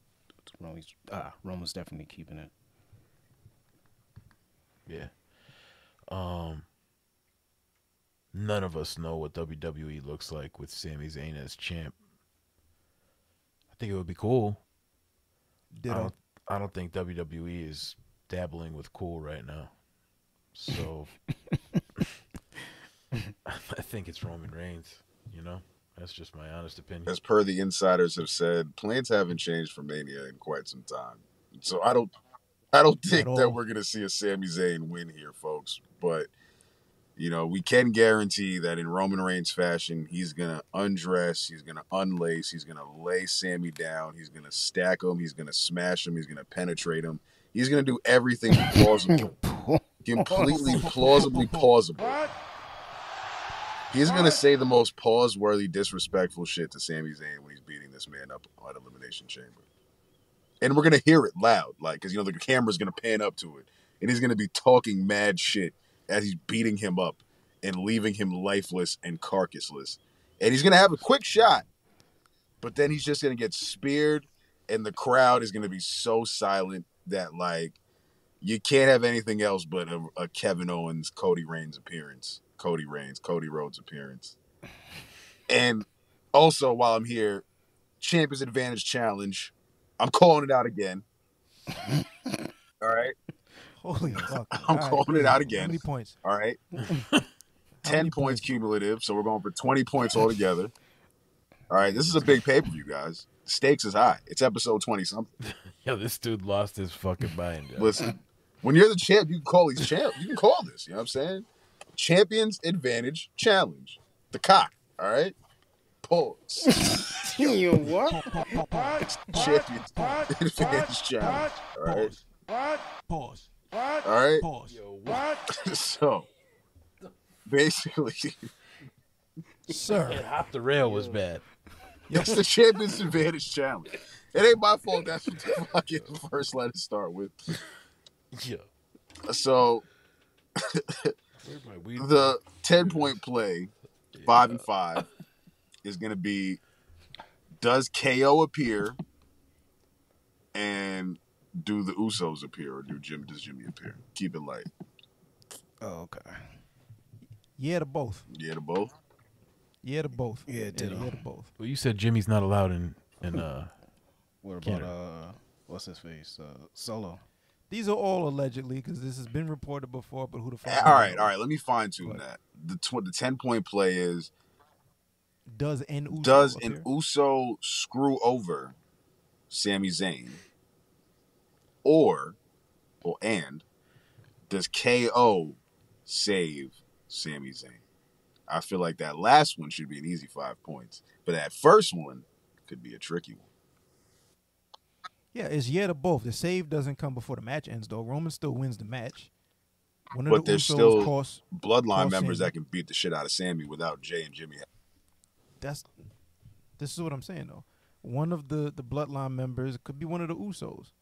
Roman's ah, Roman's definitely keeping it. Yeah. Um. None of us know what WWE looks like with Sami Zayn as champ. I think it would be cool. I don't. I don't think WWE is dabbling with cool right now. So (laughs) I think it's Roman Reigns. You know, that's just my honest opinion. As per the insiders have said, plans haven't changed for Mania in quite some time. So I don't, I don't think that all. we're gonna see a Sami Zayn win here, folks. But you know, we can guarantee that in Roman Reigns fashion, he's gonna undress, he's gonna unlace, he's gonna lay Sami down, he's gonna stack him, he's gonna smash him, he's gonna penetrate him, he's gonna do everything plausible, (laughs) completely plausibly plausible. He's gonna say the most pause-worthy, disrespectful shit to Sami Zayn when he's beating this man up at Elimination Chamber, and we're gonna hear it loud, like because you know the camera's gonna pan up to it, and he's gonna be talking mad shit as he's beating him up and leaving him lifeless and carcassless, and he's gonna have a quick shot, but then he's just gonna get speared, and the crowd is gonna be so silent that like you can't have anything else but a, a Kevin Owens, Cody Reigns appearance, Cody Reigns, Cody Rhodes appearance. And also, while I'm here, Champions Advantage Challenge, I'm calling it out again. (laughs) All right, Holy fuck! (laughs) I'm All right. calling it out again. How again. many points? all right. (laughs) 10 many points cumulative, so we're going for 20 points altogether. All right, this is a big pay per view, guys. The stakes is high. It's episode 20 something. Yo, this dude lost his fucking mind. yo. Listen, When you're the champ, you can call these champ. You can call this. You know what I'm saying? Champions Advantage Challenge. The cock. All right. Pause. (laughs) You what? Champions Advantage Challenge. All right. Pause. All right. Pause. Yo, what? (laughs) So basically, Sir, Hop the rail was bad. (laughs) it's the Champions Advantage Challenge. It ain't my fault. That's what the fucking first letter start with. Yeah. So my weed? the ten point play, five and five, is gonna be: Does KO appear, and do the Usos appear, or do Jim does Jimmy appear? Keep it light. Oh, okay. yeah to both. Yeah, to both. Yeah to both. Yeah, yeah, ditto. yeah to both. Well, you said Jimmy's not allowed in in uh. (laughs) What about Canada. uh, what's his face? Uh, Solo. These are all allegedly because this has been reported before. But who the fuck? All right, all right. Let me fine tune that. The tw- the ten point play is: Does an Uso Does appear? an Uso screw over Sami Zayn, or, or and does KO save Sami Zayn? I feel like that last one should be an easy five points, but that first one could be a tricky one. Yeah, it's yeah to both. The save doesn't come before the match ends though. Roman still wins the match. One of But the there's Usos still- cost Bloodline Call members Sami. that can beat the shit out of Sami without Jay and Jimmy. That's this is what I'm saying though. One of the the bloodline members could be one of the Usos.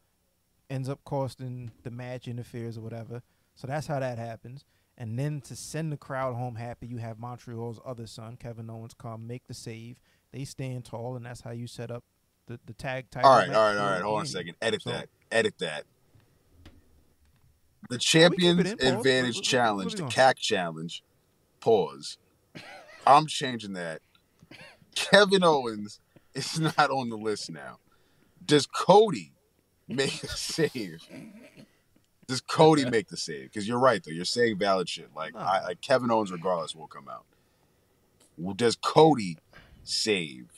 Ends up costing the match, interferes or whatever. So that's how that happens. And then to send the crowd home happy, you have Montreal's other son, Kevin Owens, come make the save. They stand tall, and that's how you set up the, the tag title. All right, all right, all right. Hold on a second. Edit So- that. Edit that. The Champions. Advantage Challenge, the CAC Challenge. Pause. I'm changing that. Kevin Owens is not on the list now. Does Cody make a save? Does Cody make the save? Because you're right though. You're saying valid shit. Like, No. I, like Kevin Owens, regardless, will come out. Well, does Cody save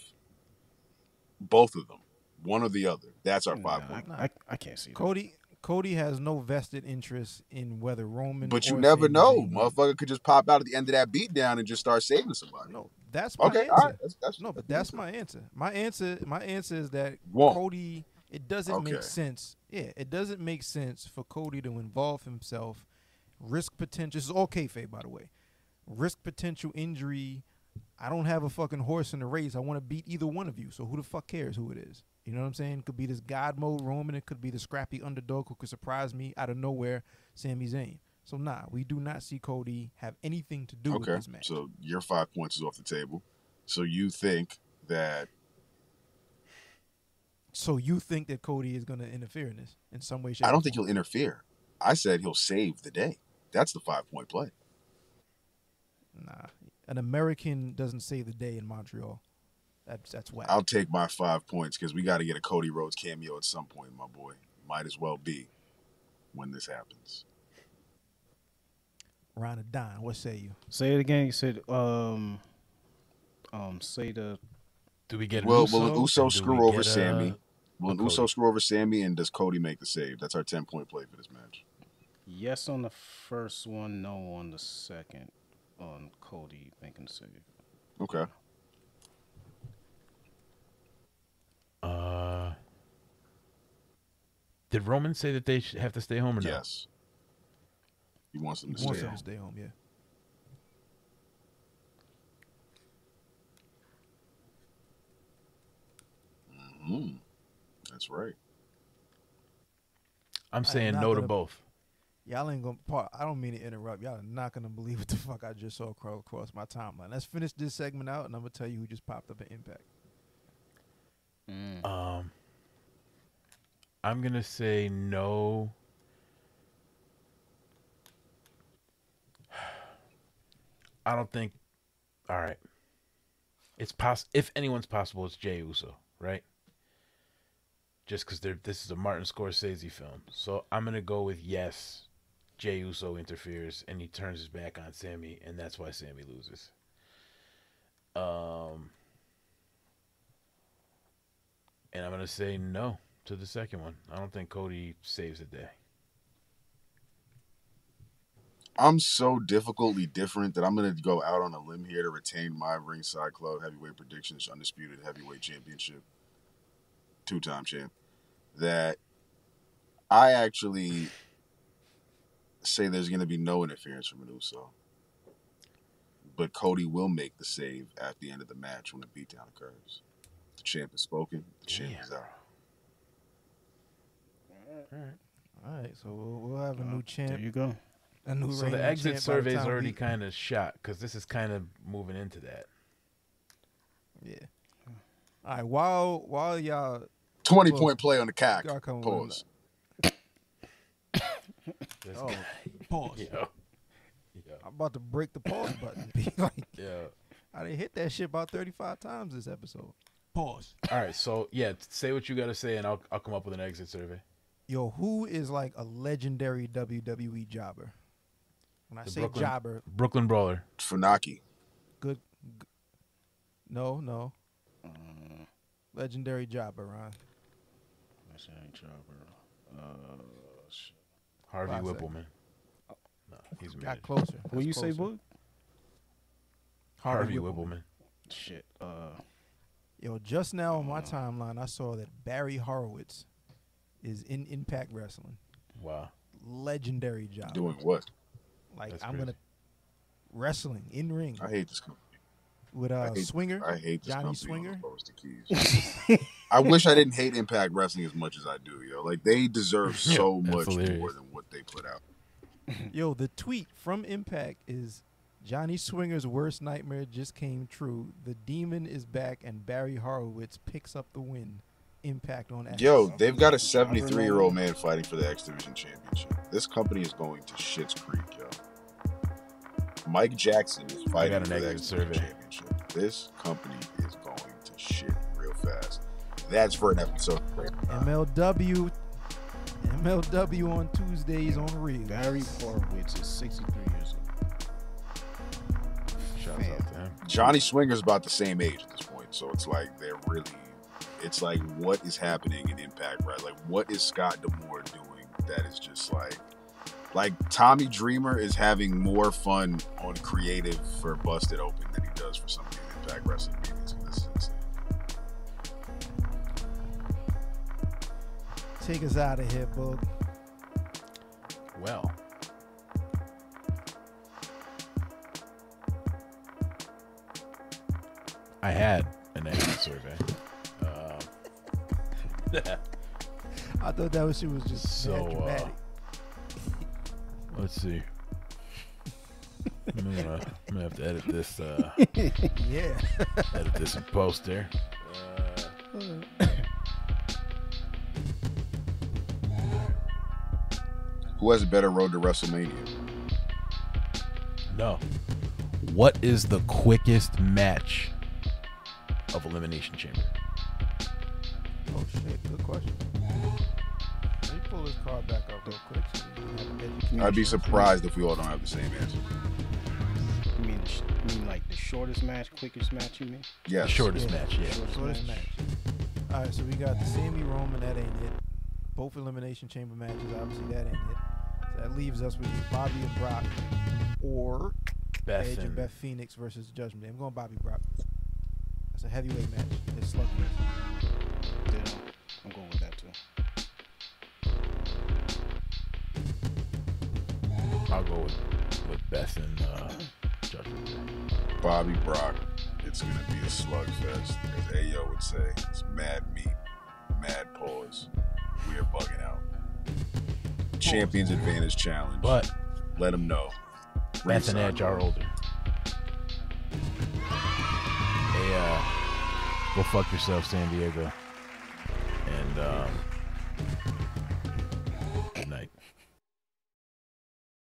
both of them? One or the other. That's our five Nah, point. I, I, I can't see that. Cody Cody has no vested interest in whether Roman. But you or never Sami know. Zayn. Motherfucker could just pop out at the end of that beatdown and just start saving somebody. No, that's my Okay, answer. right. That's, that's, No, but that's my answer. My answer, my answer is that. Cody. It doesn't Okay. make sense. Yeah, it doesn't make sense for Cody to involve himself, risk potential. This is all kayfabe, by the way. Risk potential injury. I don't have a fucking horse in the race. I want to beat either one of you. So who the fuck cares who it is? You know what I'm saying? It could be this God mode Roman. It could be the scrappy underdog who could surprise me out of nowhere, Sami Zayn. So nah, we do not see Cody have anything to do with Okay. this match. So your five points is off the table. So you think that So you think that Cody is going to interfere in this in some way? Shape, I don't think he'll interfere. I said he'll save the day. That's the five point play. Nah, an American doesn't save the day in Montreal. That's that's whack. I'll take my five points because we got to get a Cody Rhodes cameo at some point, my boy. Might as well be when this happens. Ron and Don, what say you? Say it again. You said um um say the Do we get? an Will Uso? will an Uso screw over get, Sami? Will an Cody? Uso screw over Sami? And does Cody make the save? That's our ten point play for this match. yes on the first one, no on the second on Cody making the save. Okay. Uh, did Roman say that they should have to stay home or no? Yes. He wants them He to wants stay. him to stay home. Yeah. Mm, that's right. I'm saying no to gonna- both. Y'all ain't gonna. Part, I don't mean to interrupt. Y'all are not gonna believe what the fuck I just saw crawl across my timeline. Let's finish this segment out, and I'm gonna tell you who just popped up at Impact. Um, I'm gonna say no. I don't think. All right. It's poss. If anyone's possible, it's Jay Uso, right? Just because this is a Martin Scorsese film, so I'm gonna go with yes. Jay Uso interferes and he turns his back on Sami, and that's why Sami loses. Um, and I'm gonna say no to the second one. I don't think Cody saves the day. I'm so difficultly different that I'm gonna go out on a limb here to retain my ringside club heavyweight predictions, undisputed heavyweight championship, two time champ. That I actually say there's gonna be no interference from an Uso. But Cody will make the save at the end of the match when the beatdown occurs. The champ has spoken, the champ is out. All right, so we'll, we'll have a new champ. There you go. A new So the exit champ survey is already we- kind of shot because this is kind of moving into that. Yeah. All right. While while y'all 20 Well, point play on the cock. y'all come with Pause. (coughs) This Oh, guy- Pause. (laughs) Yo. Yo. I'm about to break the pause button. (laughs) Be like, Yo. I didn't hit that shit about 35 times this episode. Pause. All right, so yeah, say what you got to say, and I'll I'll come up with an exit survey. Yo, who is like a legendary WWE jobber? When I The say Brooklyn- jobber, Brooklyn Brawler. Funaki. good, g No, no. Legendary jobber, Ron. That's ain't jobber. Uh, shit. Harvey Classic. Wippleman. No, he's Got mad. closer. What That's you say, closer. book? Harvey Wippleman. Shit. Uh, Yo, just now on my timeline, I saw that Barry Horowitz is in Impact Wrestling. Wow. Legendary job. Doing what? Like That's I'm crazy. gonna wrestling in ring I hate this company. with I uh hate, Swinger. I hate this Johnny company Swinger. on opposed to Keys. (laughs) I wish I didn't hate Impact Wrestling as much as I do, yo. Like they deserve (laughs) so much hilarious. more than what they put out. (laughs) Yo, the tweet from Impact is Johnny Swinger's worst nightmare just came true. The demon is back and Barry Horowitz picks up the win. Impact on X. Yo, they've got a 73 year old man fighting for the X Division Championship. This company is going to Shit's Creek, yo. Mike Jackson is fighting for the X Division. Championship. This company is going to shit real fast. That's for an episode. MLW MLW on Tuesdays on Reelz. Barry Horowitz is 63 years old. Shouts out to him. Johnny Swinger's about the same age at this point, so it's like they're really. It's like what is happening in Impact, right? Like what is Scott D'Amore doing that is just like, like Tommy Dreamer is having more fun on creative for Busted Open than he does for some of these Impact Wrestling meetings. This is insane. Take us out of here, Bug. Well. I had an exit survey. (laughs) I thought that was she was just So, mad uh, dramatic. (laughs) let's see. I'm gonna, I'm gonna have to edit this. Uh, (laughs) yeah. edit this in post there. Uh, Who has a better road to WrestleMania? no. What is the quickest match of Elimination Chamber? Oh shit, good question. Let me pull this card back up real quick. So we have education. I'd be surprised if we all don't have the same answer. You mean, you mean like the shortest match, quickest match? You mean? Yes. The shortest Yeah. match, yeah. Shortest Shortest match. match. All right, so we got the Sami Roman. That ain't it. Both elimination chamber matches. Obviously, that ain't it. So that leaves us with Bobby and Brock, or Beth Edge and and Beth Phoenix versus Judgment Day. I'm going Bobby Brock. That's a heavyweight match. It's slugfest. Ditto. I'm going with that too. I'll go with, with Beth and uh, Judgment Day. Bobby Brock. It's gonna be a slugfest, as Ayo would say. It's mad meat, mad pause. We are bugging out. Champions Advantage Challenge. But let them know. Beth and Edge are Road. older. Yeah. go fuck yourself, San Diego. And um,